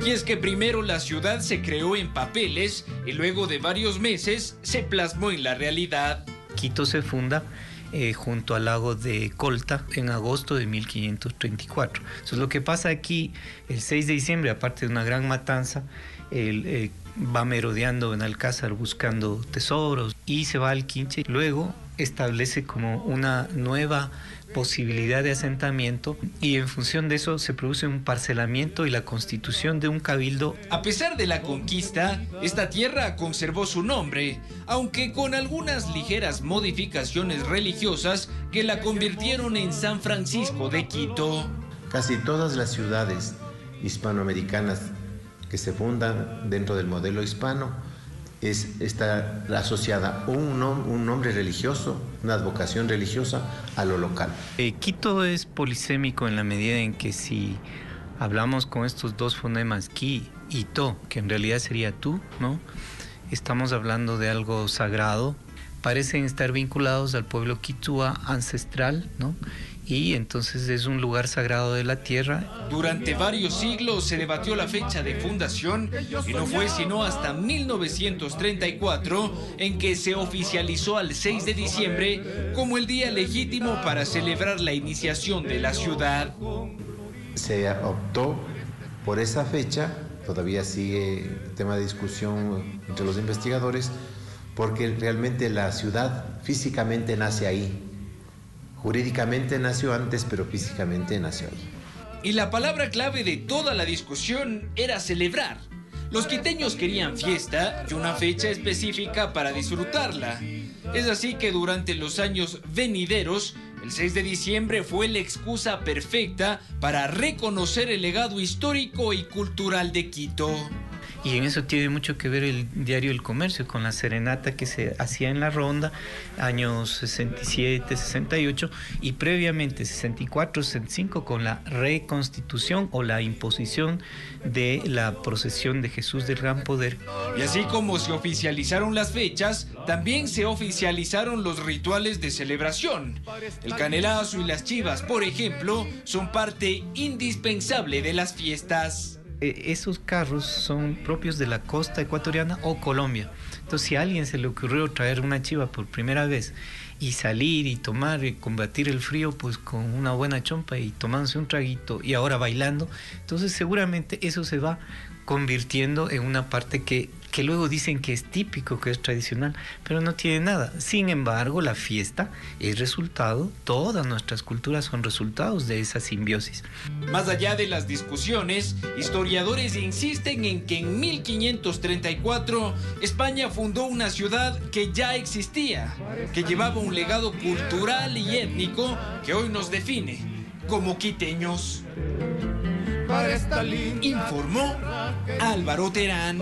Y es que primero la ciudad se creó en papeles y luego de varios meses se plasmó en la realidad. Quito se funda eh, junto al lago de Colta en agosto de 1534. Eso es lo que pasa aquí el 6 de diciembre, aparte de una gran matanza, el, eh, va merodeando en Alcázar buscando tesoros y se va al Quinche. Luego establece como una nueva posibilidad de asentamiento y en función de eso se produce un parcelamiento y la constitución de un cabildo. A pesar de la conquista, esta tierra conservó su nombre, aunque con algunas ligeras modificaciones religiosas que la convirtieron en San Francisco de Quito. Casi todas las ciudades hispanoamericanas que se fundan dentro del modelo hispano es, está asociada un, un nombre religioso, una advocación religiosa a lo local. Eh, Quito es polisémico en la medida en que si hablamos con estos dos fonemas, ki y to, que en realidad sería tú, ¿no? Estamos hablando de algo sagrado, parecen estar vinculados al pueblo quichua ancestral, ¿no? Y entonces es un lugar sagrado de la tierra. Durante varios siglos se debatió la fecha de fundación y no fue sino hasta 1934 en que se oficializó al 6 de diciembre como el día legítimo para celebrar la iniciación de la ciudad. Se optó por esa fecha, todavía sigue el tema de discusión entre los investigadores, porque realmente la ciudad físicamente nace ahí, Jurídicamente nació antes, pero físicamente nació ahí. Y la palabra clave de toda la discusión era celebrar. Los quiteños querían fiesta y una fecha específica para disfrutarla. Es así que durante los años venideros, el 6 de diciembre fue la excusa perfecta para reconocer el legado histórico y cultural de Quito. Y en eso tiene mucho que ver el diario El Comercio con la serenata que se hacía en la ronda, años 67, 68 y previamente 64, 65 con la reconstitución o la imposición de la procesión de Jesús del Gran Poder. Y así como se oficializaron las fechas, también se oficializaron los rituales de celebración. El canelazo y las chivas, por ejemplo, son parte indispensable de las fiestas. E, esos carros son propios de la costa ecuatoriana o Colombia. Entonces, si a alguien se le ocurrió traer una chiva por primera vez y salir y tomar y combatir el frío, pues con una buena chompa y tomándose un traguito y ahora bailando, entonces seguramente eso se va convirtiendo en una parte que que luego dicen que es típico, que es tradicional, pero no tiene nada. Sin embargo, la fiesta es resultado, todas nuestras culturas son resultados de esa simbiosis. Más allá de las discusiones, historiadores insisten en que en 1534 España fundó una ciudad que ya existía, que llevaba un legado cultural y étnico que hoy nos define como quiteños. Informó Álvaro Terán.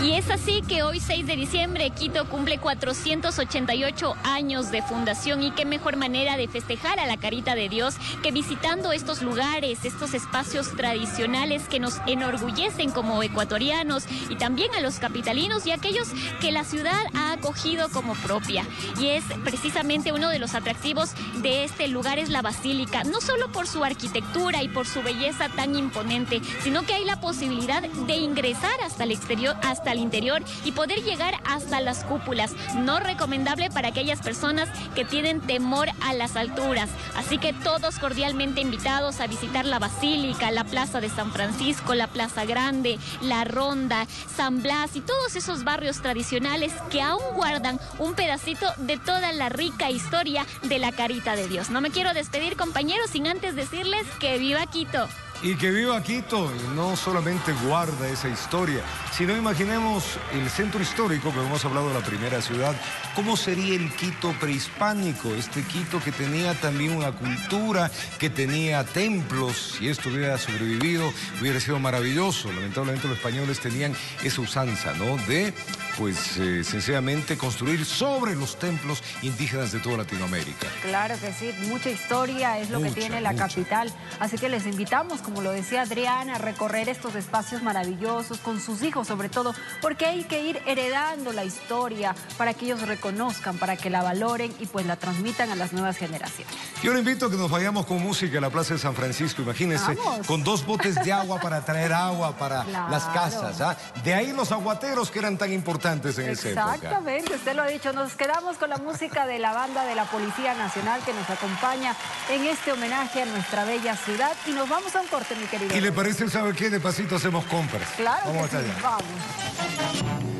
Y es así que hoy 6 de diciembre Quito cumple 488 años de fundación y qué mejor manera de festejar a la carita de Dios que visitando estos lugares, estos espacios tradicionales que nos enorgullecen como ecuatorianos y también a los capitalinos y aquellos que la ciudad ha acogido como propia. Y es precisamente uno de los atractivos de este lugar es la basílica, no solo por su arquitectura y por su belleza tan imponente, sino que hay la posibilidad de ingresar hasta el exterior, hasta al interior y poder llegar hasta las cúpulas. No recomendable para aquellas personas que tienen temor a las alturas. Así que todos cordialmente invitados a visitar la Basílica, la Plaza de San Francisco, la Plaza Grande, la Ronda, San Blas y todos esos barrios tradicionales que aún guardan un pedacito de toda la rica historia de la Carita de Dios. No me quiero despedir compañeros sin antes decirles que viva Quito. Y que viva Quito y no solamente guarda esa historia, sino imaginemos el centro histórico, que hemos hablado de la primera ciudad, ¿cómo sería el Quito prehispánico? Este Quito que tenía también una cultura, que tenía templos, si esto hubiera sobrevivido, hubiera sido maravilloso. Lamentablemente los españoles tenían esa usanza, ¿no? De, pues, eh, sencillamente construir sobre los templos indígenas de toda Latinoamérica. Claro que sí, mucha historia es lo Mucha, que tiene la mucha. capital. Así que les invitamos, como lo decía Adriana, recorrer estos espacios maravillosos con sus hijos sobre todo, porque hay que ir heredando la historia para que ellos reconozcan, para que la valoren y pues la transmitan a las nuevas generaciones. Yo le invito a que nos vayamos con música a la Plaza de San Francisco, imagínense, Vamos. con dos botes de agua para traer agua para Claro. las casas. ¿ah? De ahí los aguateros que eran tan importantes en esa época. Exactamente, usted lo ha dicho. Nos quedamos con la música de la banda de la Policía Nacional que nos acompaña en este homenaje a nuestra bella ciudad y nos vamos a un corte, mi querido. ¿Y le parece, sabe qué? De pasito hacemos compras. Claro Vamos que allá. sí, vamos.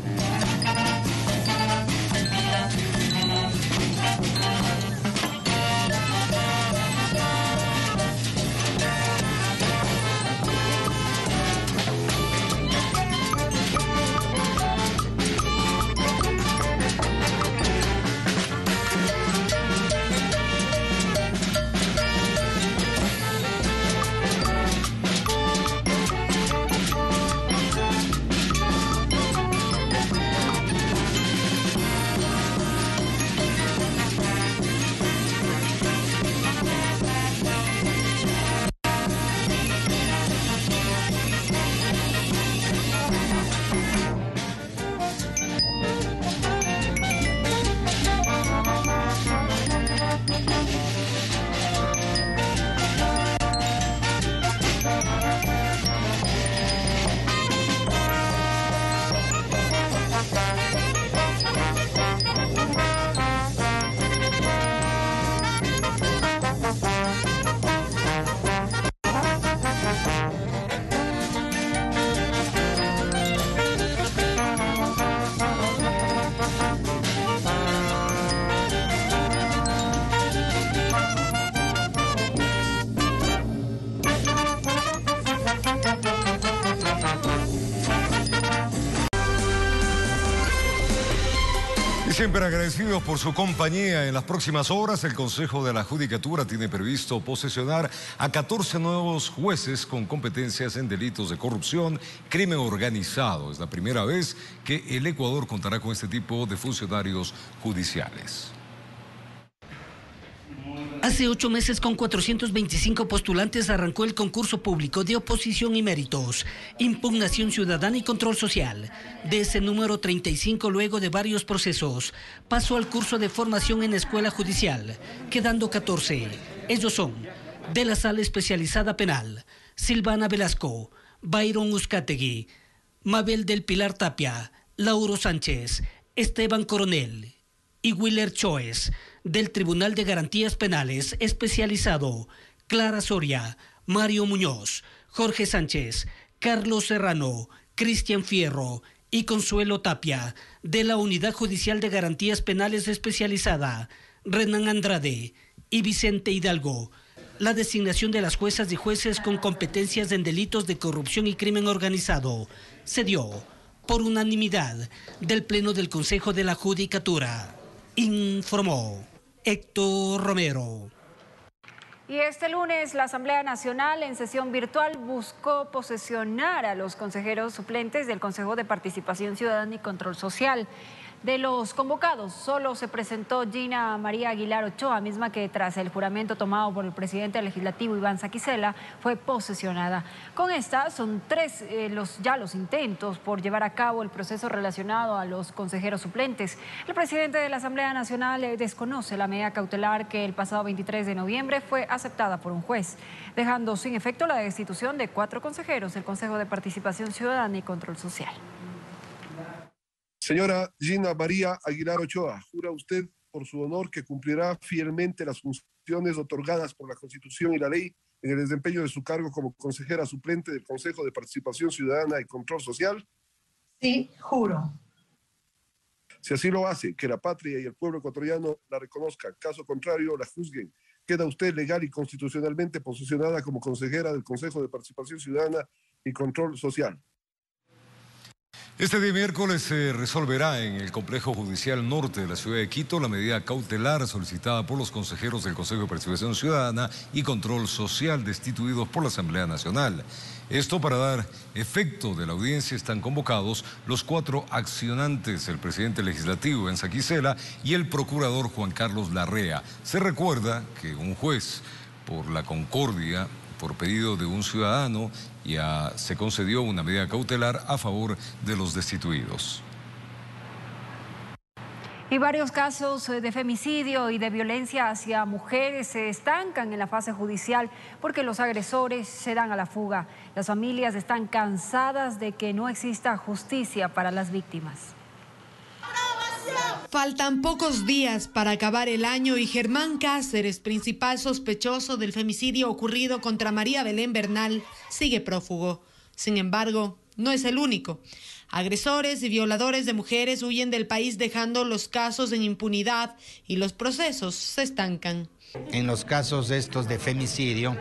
Siempre agradecidos por su compañía. En las próximas horas, el Consejo de la Judicatura tiene previsto posesionar a 14 nuevos jueces con competencias en delitos de corrupción, crimen organizado. Es la primera vez que el Ecuador contará con este tipo de funcionarios judiciales. Hace ocho meses, con 425 postulantes, arrancó el concurso público de oposición y méritos, impugnación ciudadana y control social. De ese número 35, luego de varios procesos, pasó al curso de formación en escuela judicial, quedando 14. Ellos son, de la Sala Especializada Penal, Silvana Velasco, Byron Uzcategui, Mabel del Pilar Tapia, Lauro Sánchez, Esteban Coronel y Willer Choes, del Tribunal de Garantías Penales especializado, Clara Soria, Mario Muñoz, Jorge Sánchez, Carlos Serrano, Cristian Fierro y Consuelo Tapia, de la Unidad Judicial de Garantías Penales especializada, Renan Andrade y Vicente Hidalgo. La designación de las juezas y jueces con competencias en delitos de corrupción y crimen organizado se dio por unanimidad del Pleno del Consejo de la Judicatura. Informó Héctor Romero. Y este lunes la Asamblea Nacional en sesión virtual buscó posesionar a los consejeros suplentes del Consejo de Participación Ciudadana y Control Social. De los convocados, solo se presentó Gina María Aguilar Ochoa, misma que tras el juramento tomado por el presidente legislativo Iván Saquicela fue posesionada. Con esta son tres eh, los, ya los intentos por llevar a cabo el proceso relacionado a los consejeros suplentes. El presidente de la Asamblea Nacional eh, desconoce la medida cautelar que el pasado 23 de noviembre fue aceptada por un juez, dejando sin efecto la destitución de cuatro consejeros del Consejo de Participación Ciudadana y Control Social. Señora Gina María Aguilar Ochoa, jura usted por su honor que cumplirá fielmente las funciones otorgadas por la Constitución y la ley en el desempeño de su cargo como consejera suplente del Consejo de Participación Ciudadana y Control Social? Sí, juro. Si así lo hace, que la patria y el pueblo ecuatoriano la reconozcan. Caso contrario, la juzguen. Queda usted legal y constitucionalmente posicionada como consejera del Consejo de Participación Ciudadana y Control Social. Este día miércoles se resolverá en el Complejo Judicial Norte de la ciudad de Quito la medida cautelar solicitada por los consejeros del Consejo de Participación Ciudadana y Control Social destituidos por la Asamblea Nacional. Esto para dar efecto de la audiencia están convocados los cuatro accionantes, el presidente legislativo en Saquicela y el procurador Juan Carlos Larrea. Se recuerda que un juez por la concordia por pedido de un ciudadano, ya se concedió una medida cautelar a favor de los destituidos. Y varios casos eh, de femicidio y de violencia hacia mujeres se estancan en la fase judicial porque los agresores se dan a la fuga. Las familias están cansadas de que no exista justicia para las víctimas. Faltan pocos días para acabar el año y Germán Cáceres, principal sospechoso del femicidio ocurrido contra María Belén Bernal, sigue prófugo. Sin embargo, no es el único. Agresores y violadores de mujeres huyen del país dejando los casos en impunidad y los procesos se estancan. En los casos estos de femicidio,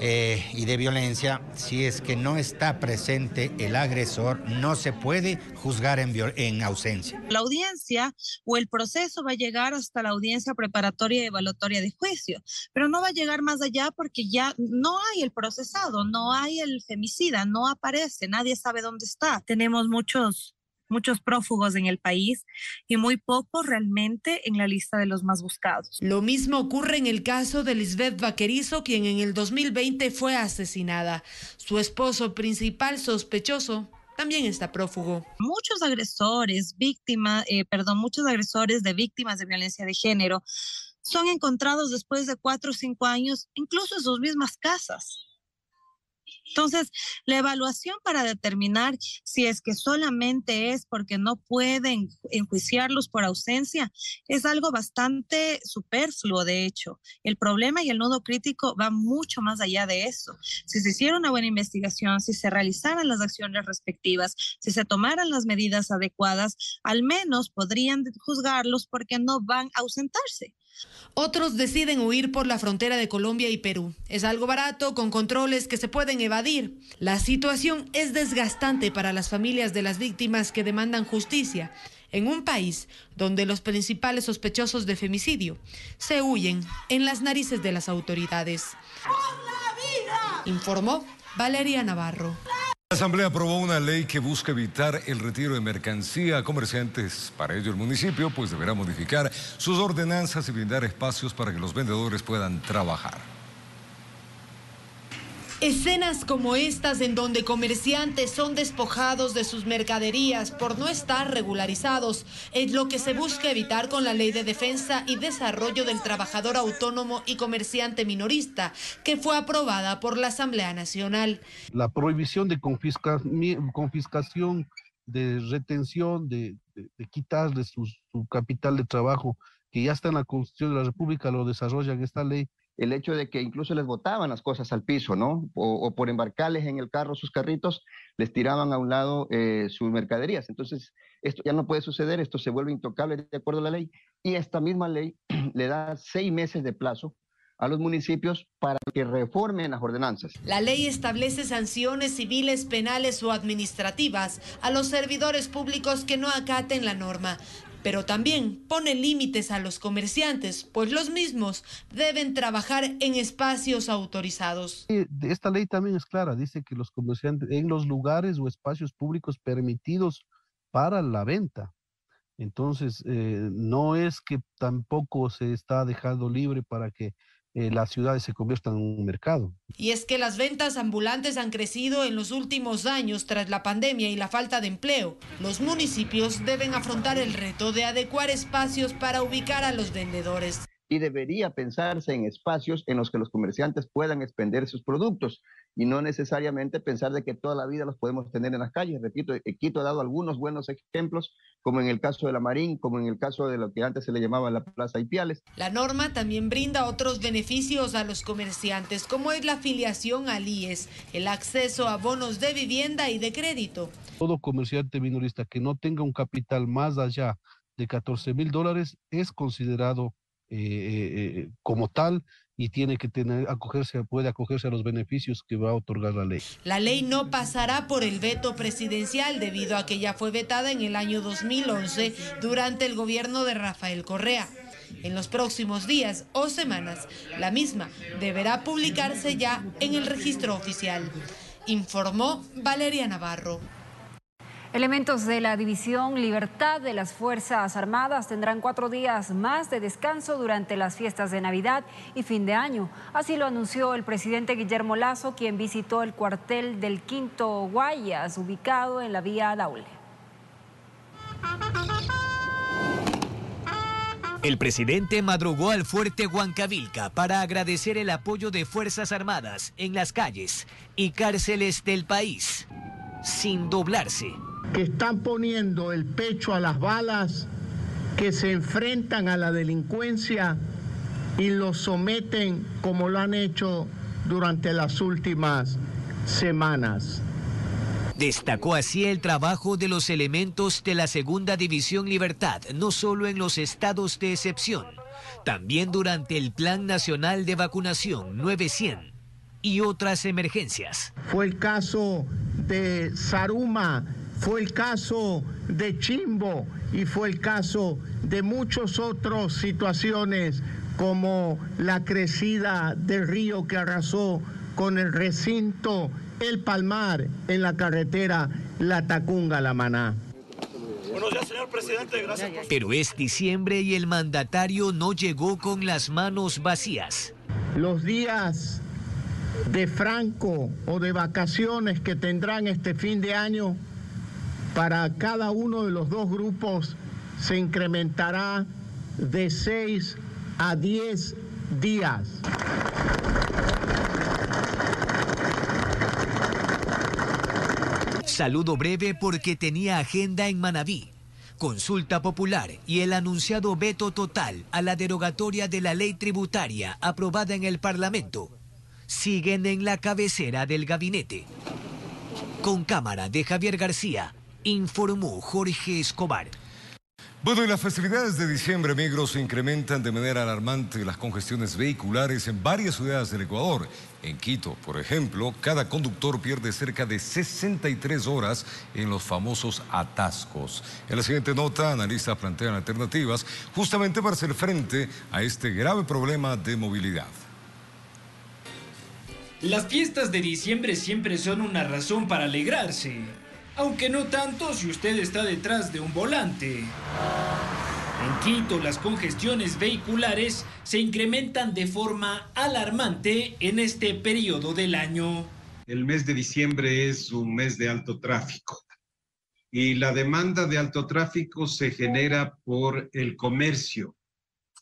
eh, y de violencia, si es que no está presente el agresor, no se puede juzgar en, en ausencia. La audiencia o el proceso va a llegar hasta la audiencia preparatoria y evaluatoria de juicio, pero no va a llegar más allá porque ya no hay el procesado, no hay el femicida, no aparece, nadie sabe dónde está. Tenemos muchos muchos prófugos en el país y muy pocos realmente en la lista de los más buscados. Lo mismo ocurre en el caso de Lisbeth Vaquerizo, quien en el 2020 fue asesinada. Su esposo principal sospechoso también está prófugo. Muchos agresores, víctimas, eh, perdón, muchos agresores de víctimas de violencia de género son encontrados después de cuatro o cinco años, incluso en sus mismas casas. Entonces, la evaluación para determinar si es que solamente es porque no pueden enjuiciarlos por ausencia es algo bastante superfluo, de hecho. El problema y el nudo crítico va mucho más allá de eso. Si se hiciera una buena investigación, si se realizaran las acciones respectivas, si se tomaran las medidas adecuadas, al menos podrían juzgarlos porque no van a ausentarse. Otros deciden huir por la frontera de Colombia y Perú. Es algo barato, con controles que se pueden evadir. La situación es desgastante para las familias de las víctimas que demandan justicia en un país donde los principales sospechosos de femicidio se huyen en las narices de las autoridades. Informó Valeria Navarro. La Asamblea aprobó una ley que busca evitar el retiro de mercancía a comerciantes. Para ello el municipio pues deberá modificar sus ordenanzas y brindar espacios para que los vendedores puedan trabajar. Escenas como estas en donde comerciantes son despojados de sus mercaderías por no estar regularizados es lo que se busca evitar con la Ley de Defensa y Desarrollo del Trabajador Autónomo y Comerciante Minorista, que fue aprobada por la Asamblea Nacional. La prohibición de confiscación, de retención, de, quitarles su, su capital de trabajo, que ya está en la Constitución de la República, lo desarrolla en esta ley el hecho de que incluso les botaban las cosas al piso, ¿no? O, por embarcarles en el carro sus carritos, les tiraban a un lado eh, sus mercaderías. Entonces, esto ya no puede suceder, esto se vuelve intocable de acuerdo a la ley. Y esta misma ley le da seis meses de plazo a los municipios para que reformen las ordenanzas. La ley establece sanciones civiles, penales o administrativas a los servidores públicos que no acaten la norma. Pero también pone límites a los comerciantes, pues los mismos deben trabajar en espacios autorizados. Esta ley también es clara, dice que los comerciantes en los lugares o espacios públicos permitidos para la venta. Entonces, eh, no es que tampoco se está dejando libre para que eh, las ciudades se conviertan en un mercado. Y es que las ventas ambulantes han crecido en los últimos años tras la pandemia y la falta de empleo. Los municipios deben afrontar el reto de adecuar espacios para ubicar a los vendedores y debería pensarse en espacios en los que los comerciantes puedan expender sus productos y no necesariamente pensar de que toda la vida los podemos tener en las calles. Repito, Quito ha dado algunos buenos ejemplos, como en el caso de la Marín, como en el caso de lo que antes se le llamaba la Plaza Ipiales. La norma también brinda otros beneficios a los comerciantes, como es la afiliación al IES, el acceso a bonos de vivienda y de crédito. Todo comerciante minorista que no tenga un capital más allá de 14 mil dólares es considerado eh, eh, como tal y tiene que tener, acogerse, puede acogerse a los beneficios que va a otorgar la ley. La ley no pasará por el veto presidencial debido a que ya fue vetada en el año 2011 durante el gobierno de Rafael Correa. En los próximos días o semanas, la misma deberá publicarse ya en el registro oficial, informó Valeria Navarro. Elementos de la División Libertad de las Fuerzas Armadas tendrán cuatro días más de descanso durante las fiestas de Navidad y fin de año. Así lo anunció el presidente Guillermo Lazo, quien visitó el cuartel del Quinto Guayas, ubicado en la vía Daule. El presidente madrugó al fuerte Huancavilca para agradecer el apoyo de Fuerzas Armadas en las calles y cárceles del país, sin doblarse que están poniendo el pecho a las balas, que se enfrentan a la delincuencia y los someten como lo han hecho durante las últimas semanas. Destacó así el trabajo de los elementos de la Segunda División Libertad, no solo en los estados de excepción, también durante el Plan Nacional de Vacunación 900 y otras emergencias. Fue el caso de Saruma, fue el caso de Chimbo y fue el caso de muchas otras situaciones como la crecida del río que arrasó con el recinto El Palmar en la carretera La Tacunga-La Maná. señor presidente, gracias. Pero es diciembre y el mandatario no llegó con las manos vacías. Los días de Franco o de vacaciones que tendrán este fin de año para cada uno de los dos grupos se incrementará de 6 a 10 días. Saludo breve porque tenía agenda en Manabí. Consulta popular y el anunciado veto total a la derogatoria de la ley tributaria aprobada en el Parlamento siguen en la cabecera del gabinete. Con cámara de Javier García, informó Jorge Escobar. Bueno, en las festividades de diciembre, Migros, se incrementan de manera alarmante las congestiones vehiculares en varias ciudades del Ecuador. En Quito, por ejemplo, cada conductor pierde cerca de 63 horas en los famosos atascos. En la siguiente nota, analistas plantean alternativas justamente para hacer frente a este grave problema de movilidad. Las fiestas de diciembre siempre son una razón para alegrarse aunque no tanto si usted está detrás de un volante. En Quito las congestiones vehiculares se incrementan de forma alarmante en este periodo del año. El mes de diciembre es un mes de alto tráfico y la demanda de alto tráfico se genera por el comercio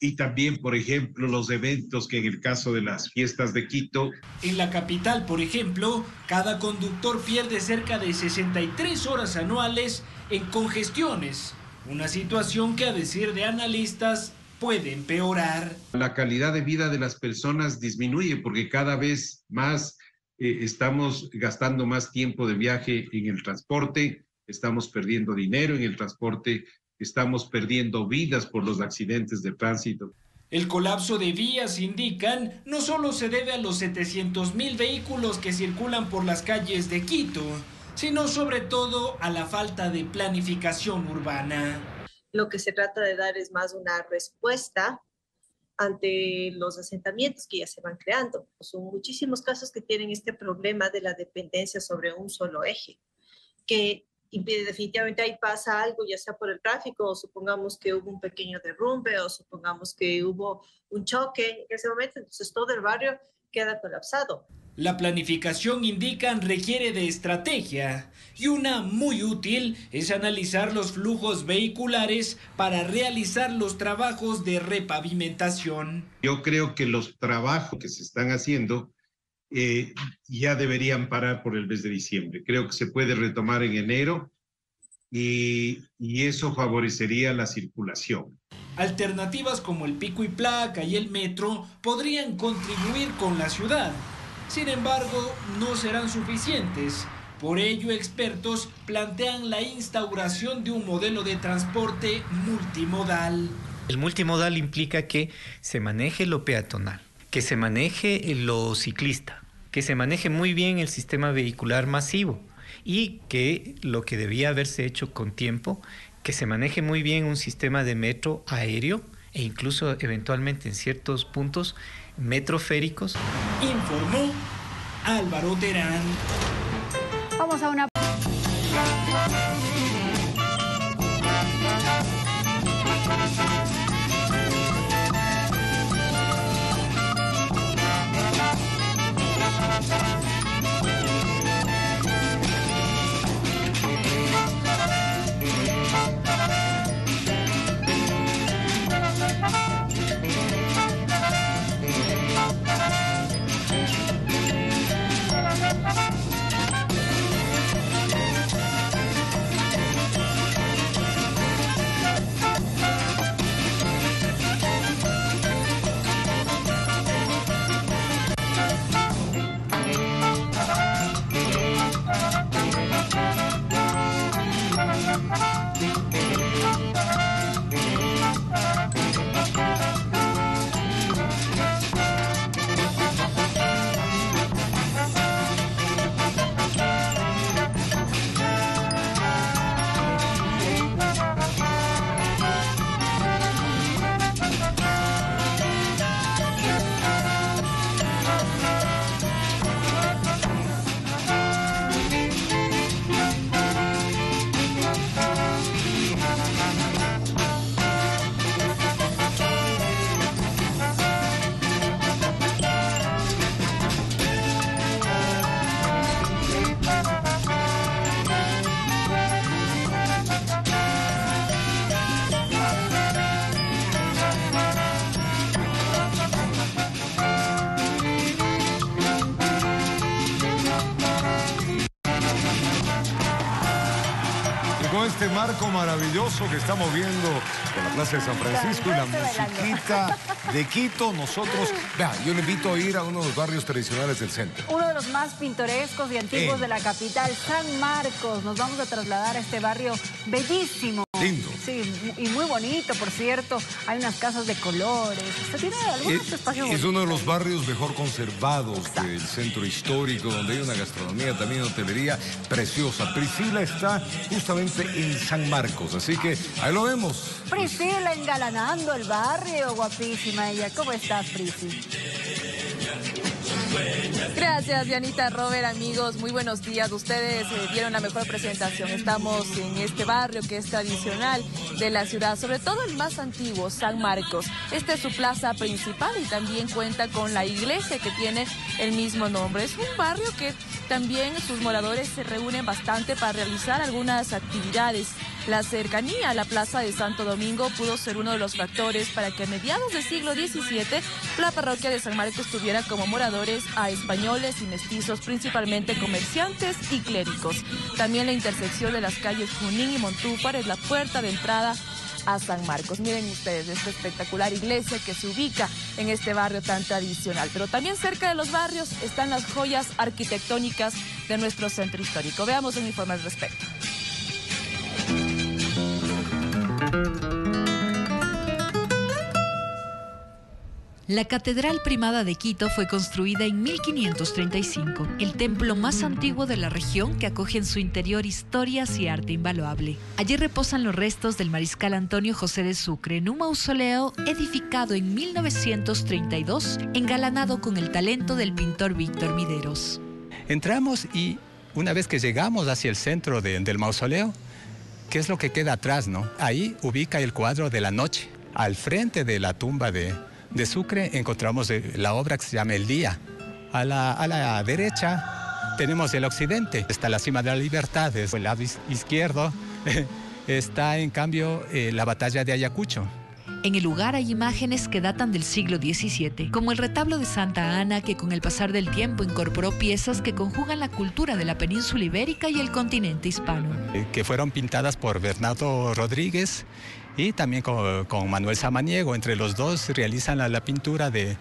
y también, por ejemplo, los eventos que en el caso de las fiestas de Quito. En la capital, por ejemplo, cada conductor pierde cerca de 63 horas anuales en congestiones, una situación que a decir de analistas puede empeorar. La calidad de vida de las personas disminuye porque cada vez más eh, estamos gastando más tiempo de viaje en el transporte, estamos perdiendo dinero en el transporte, estamos perdiendo vidas por los accidentes de tránsito. El colapso de vías, indican, no solo se debe a los 700 mil vehículos que circulan por las calles de Quito, sino sobre todo a la falta de planificación urbana. lo que se trata de dar es más una respuesta ante los asentamientos que ya se van creando. Son muchísimos casos que tienen este problema de la dependencia sobre un solo eje, que impide definitivamente ahí pasa algo, ya sea por el tráfico, o supongamos que hubo un pequeño derrumbe, o supongamos que hubo un choque en ese momento, entonces todo el barrio queda colapsado. La planificación, indican, requiere de estrategia y una muy útil es analizar los flujos vehiculares para realizar los trabajos de repavimentación. Yo creo que los trabajos que se están haciendo eh, ya deberían parar por el mes de diciembre. Creo que se puede retomar en enero y, y eso favorecería la circulación. Alternativas como el pico y placa y el metro podrían contribuir con la ciudad sin embargo, no serán suficientes. Por ello, expertos plantean la instauración de un modelo de transporte multimodal. El multimodal implica que se maneje lo peatonal, que se maneje lo ciclista, que se maneje muy bien el sistema vehicular masivo y que lo que debía haberse hecho con tiempo, que se maneje muy bien un sistema de metro aéreo e incluso eventualmente en ciertos puntos metroféricos. Informó Álvaro Terán. Vamos a una... marco maravilloso que estamos viendo en la Plaza de San Francisco y la musiquita de Quito, nosotros, vea, yo le invito a ir a uno de los barrios tradicionales del centro. Uno de los más pintorescos y antiguos de la capital, San Marcos. Nos vamos a trasladar a este barrio bellísimo. Lindo. Sí, y muy bonito, por cierto. Hay unas casas de colores. tiene algunos espacios Es uno de los barrios mejor conservados del centro histórico, donde hay una gastronomía, también hotelería preciosa. Priscila está justamente en San Marcos, así que ahí lo vemos. Priscila engalanando el barrio, guapísima ella. ¿Cómo estás, Priscila? Gracias, Dianita Robert, amigos. Muy buenos días. Ustedes eh, dieron la mejor presentación. Estamos en este barrio que es tradicional de la ciudad, sobre todo el más antiguo, San Marcos. Esta es su plaza principal y también cuenta con la iglesia que tiene el mismo nombre. Es un barrio que también sus moradores se reúnen bastante para realizar algunas actividades. La cercanía a la Plaza de Santo Domingo pudo ser uno de los factores para que a mediados del siglo XVII la parroquia de San Marcos tuviera como moradores a españoles y mestizos, principalmente comerciantes y clérigos. También la intersección de las calles Junín y Montúfar es la puerta de entrada a San Marcos. Miren ustedes esta espectacular iglesia que se ubica en este barrio tan tradicional. Pero también cerca de los barrios están las joyas arquitectónicas de nuestro centro histórico. Veamos un informe al respecto. La Catedral Primada de Quito fue construida en 1535, el templo más antiguo de la región que acoge en su interior historias y arte invaluable. Allí reposan los restos del mariscal Antonio José de Sucre en un mausoleo edificado en 1932, engalanado con el talento del pintor Víctor Mideros. Entramos y una vez que llegamos hacia el centro del mausoleo, ¿qué es lo que queda atrás, no? Ahí ubica el cuadro de la noche, al frente de la tumba de de Sucre encontramos eh, la obra que se llama El Día. A la, derecha tenemos el occidente, está la cima de la libertad, es el lado izquierdo. está en cambio eh, la batalla de Ayacucho. En el lugar hay imágenes que datan del siglo XVII, como el retablo de Santa Ana que con el pasar del tiempo incorporó piezas que conjugan la cultura de la península ibérica y el continente hispano. Eh, que fueron pintadas por Bernardo Rodríguez y también con, Manuel Samaniego. Entre los dos realizan la, pintura de,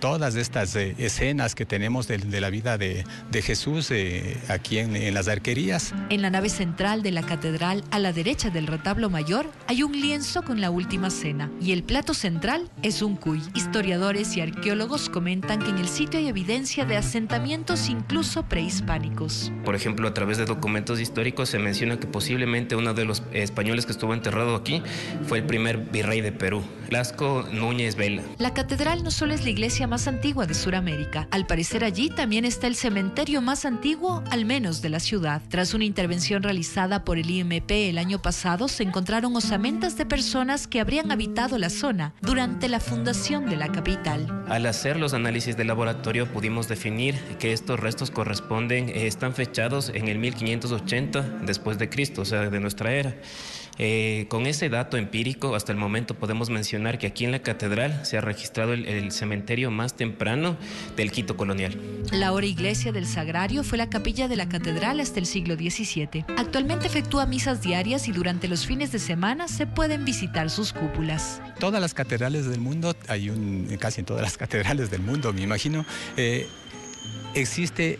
todas estas eh, escenas que tenemos de, la vida de, Jesús eh, aquí en, las arquerías. En la nave central de la catedral, a la derecha del retablo mayor, hay un lienzo con la última cena y el plato central es un cuy. Historiadores y arqueólogos comentan que en el sitio hay evidencia de asentamientos incluso prehispánicos. Por ejemplo, a través de documentos históricos se menciona que posiblemente uno de los españoles que estuvo enterrado aquí fue el primer virrey de Perú, Lasco Núñez Vela. La catedral no solo es la iglesia más antigua de Sudamérica, al parecer allí también está el cementerio más antiguo, al menos de la ciudad. Tras una intervención realizada por el IMP el año pasado, se encontraron osamentas de personas que habrían habitado la zona durante la fundación de la capital. Al hacer los análisis de laboratorio pudimos definir que estos restos corresponden, eh, están fechados en el 1580 después de Cristo, o sea, de nuestra era. Eh, con ese dato empírico, hasta el momento podemos mencionar que aquí en la catedral se ha registrado el, cementerio más temprano del Quito colonial. La hora iglesia del Sagrario fue la capilla de la catedral hasta el siglo XVII. Actualmente efectúa misas diarias y durante los fines de semana se pueden visitar sus cúpulas. Todas las catedrales del mundo, hay un, casi en todas las catedrales del mundo, me imagino, eh, existe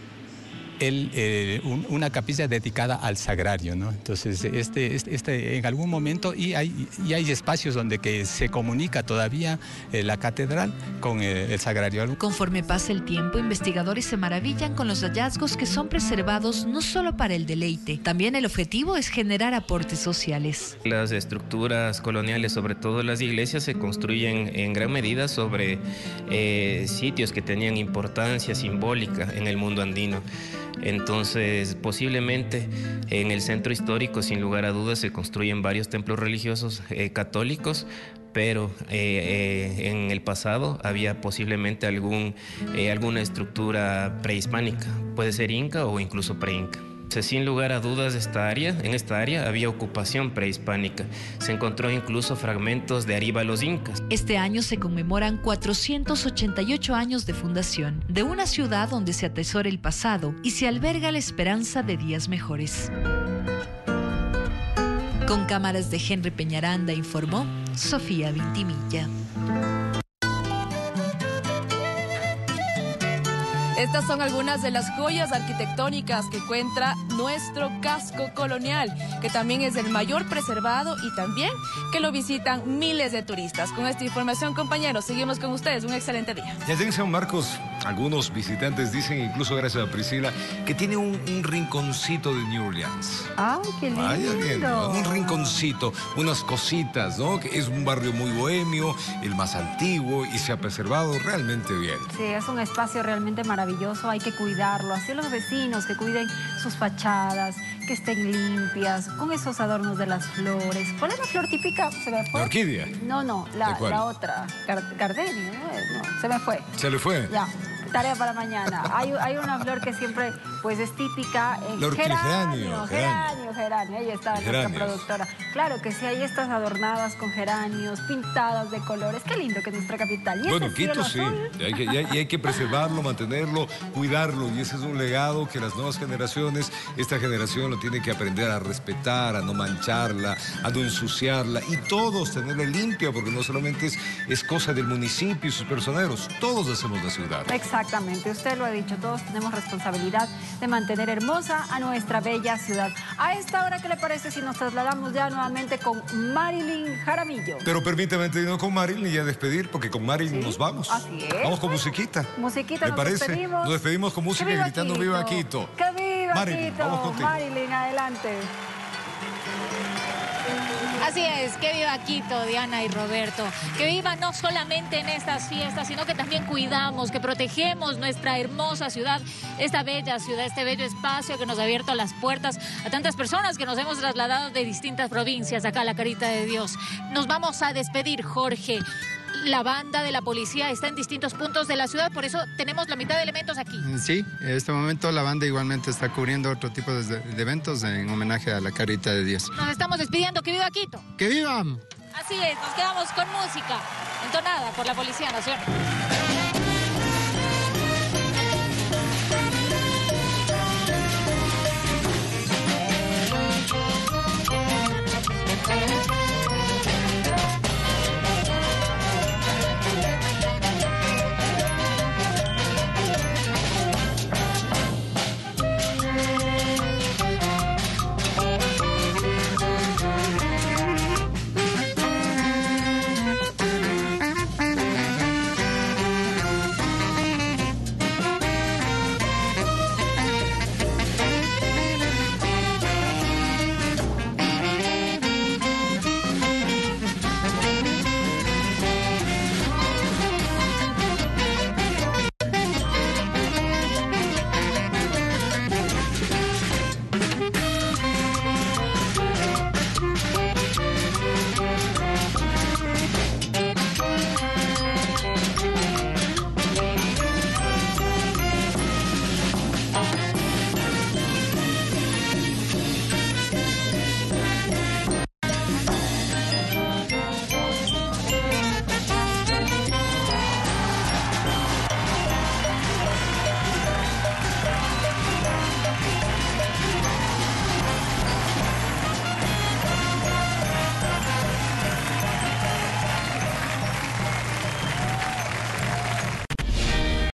eh, una capilla dedicada al sagrario, ¿no? Entonces, este, este, este, en algún momento, y hay, y hay espacios donde que se comunica todavía eh, la catedral con eh, el sagrario. Conforme pasa el tiempo, investigadores se maravillan con los hallazgos que son preservados no solo para el deleite, también el objetivo es generar aportes sociales. Las estructuras coloniales, sobre todo las iglesias, se construyen en gran medida sobre sitios que tenían importancia simbólica en el mundo andino. Entonces, posiblemente en el centro histórico, sin lugar a dudas, se construyen varios templos religiosos eh, católicos, pero eh, eh, en el pasado había posiblemente algún, alguna estructura prehispánica, puede ser inca o incluso preinca. Sin lugar a dudas, esta área, en esta área había ocupación prehispánica. Se encontró incluso fragmentos de arriba los incas. Este año se conmemoran 488 años de fundación de una ciudad donde se atesora el pasado y se alberga la esperanza de días mejores. Con cámaras de Henry Peñaranda informó Sofía Vintimilla. Estas son algunas de las joyas arquitectónicas que encuentra nuestro casco colonial, que también es el mayor preservado y también que lo visitan miles de turistas. Con esta información, compañeros, seguimos con ustedes. Un excelente día. Ya en San Marcos, algunos visitantes dicen, incluso gracias a Priscila, que tiene un, rinconcito de New Orleans. ¡Ay, qué lindo! un rinconcito, unas cositas, ¿no? Que es un barrio muy bohemio, el más antiguo y se ha preservado realmente bien. Sí, es un espacio realmente maravilloso maravilloso, hay que cuidarlo. Así los vecinos que cuiden sus fachadas, que estén limpias, con esos adornos de las flores. ¿Cuál es la flor típica? ¿Se me fue? ¿La orquídea? No, no, la, la otra. Gardenia, ¿no? Se me fue. ¿Se le fue? Ya tarea para mañana. Hay, hay una flor que siempre pues es típica. Eh, geranio, geranio, geranio, Ahí está nuestra productora. Claro que sí, ahí estás adornadas con geranios, pintadas de colores. Qué lindo que es nuestra capital. bueno, Quito sí. Y hay, que, y hay que preservarlo, mantenerlo, cuidarlo. Y ese es un legado que las nuevas generaciones, esta generación lo tiene que aprender a respetar, a no mancharla, a no ensuciarla. Y todos tenerla limpia, porque no solamente es, es cosa del municipio y sus personeros, todos hacemos la ciudad. Exacto. Exactamente, usted lo ha dicho, todos tenemos responsabilidad de mantener hermosa a nuestra bella ciudad. A esta hora, ¿qué le parece si nos trasladamos ya nuevamente con Marilyn Jaramillo? Pero permítame irnos con Marilyn y a despedir, porque con Marilyn nos vamos. Así es. Vamos con musiquita. Musiquita, ¿Me nos parece? despedimos. Nos despedimos con música y gritando Viva Quito. ¡Que viva Marilyn, Quito! vamos. Marilyn, adelante. Así es, que viva Quito, Diana y Roberto. Que viva no solamente en estas fiestas, sino que también cuidamos, que protegemos nuestra hermosa ciudad, esta bella ciudad, este bello espacio que nos ha abierto las puertas a tantas personas que nos hemos trasladado de distintas provincias acá a la Carita de Dios. Nos vamos a despedir, Jorge. La banda de la policía está en distintos puntos de la ciudad, por eso tenemos la mitad de elementos aquí. Sí, en este momento la banda igualmente está cubriendo otro tipo de, de eventos en homenaje a la Carita de Dios. Nos estamos despidiendo, que viva Quito. ¡Que vivan! Así es, nos quedamos con música entonada por la Policía Nacional.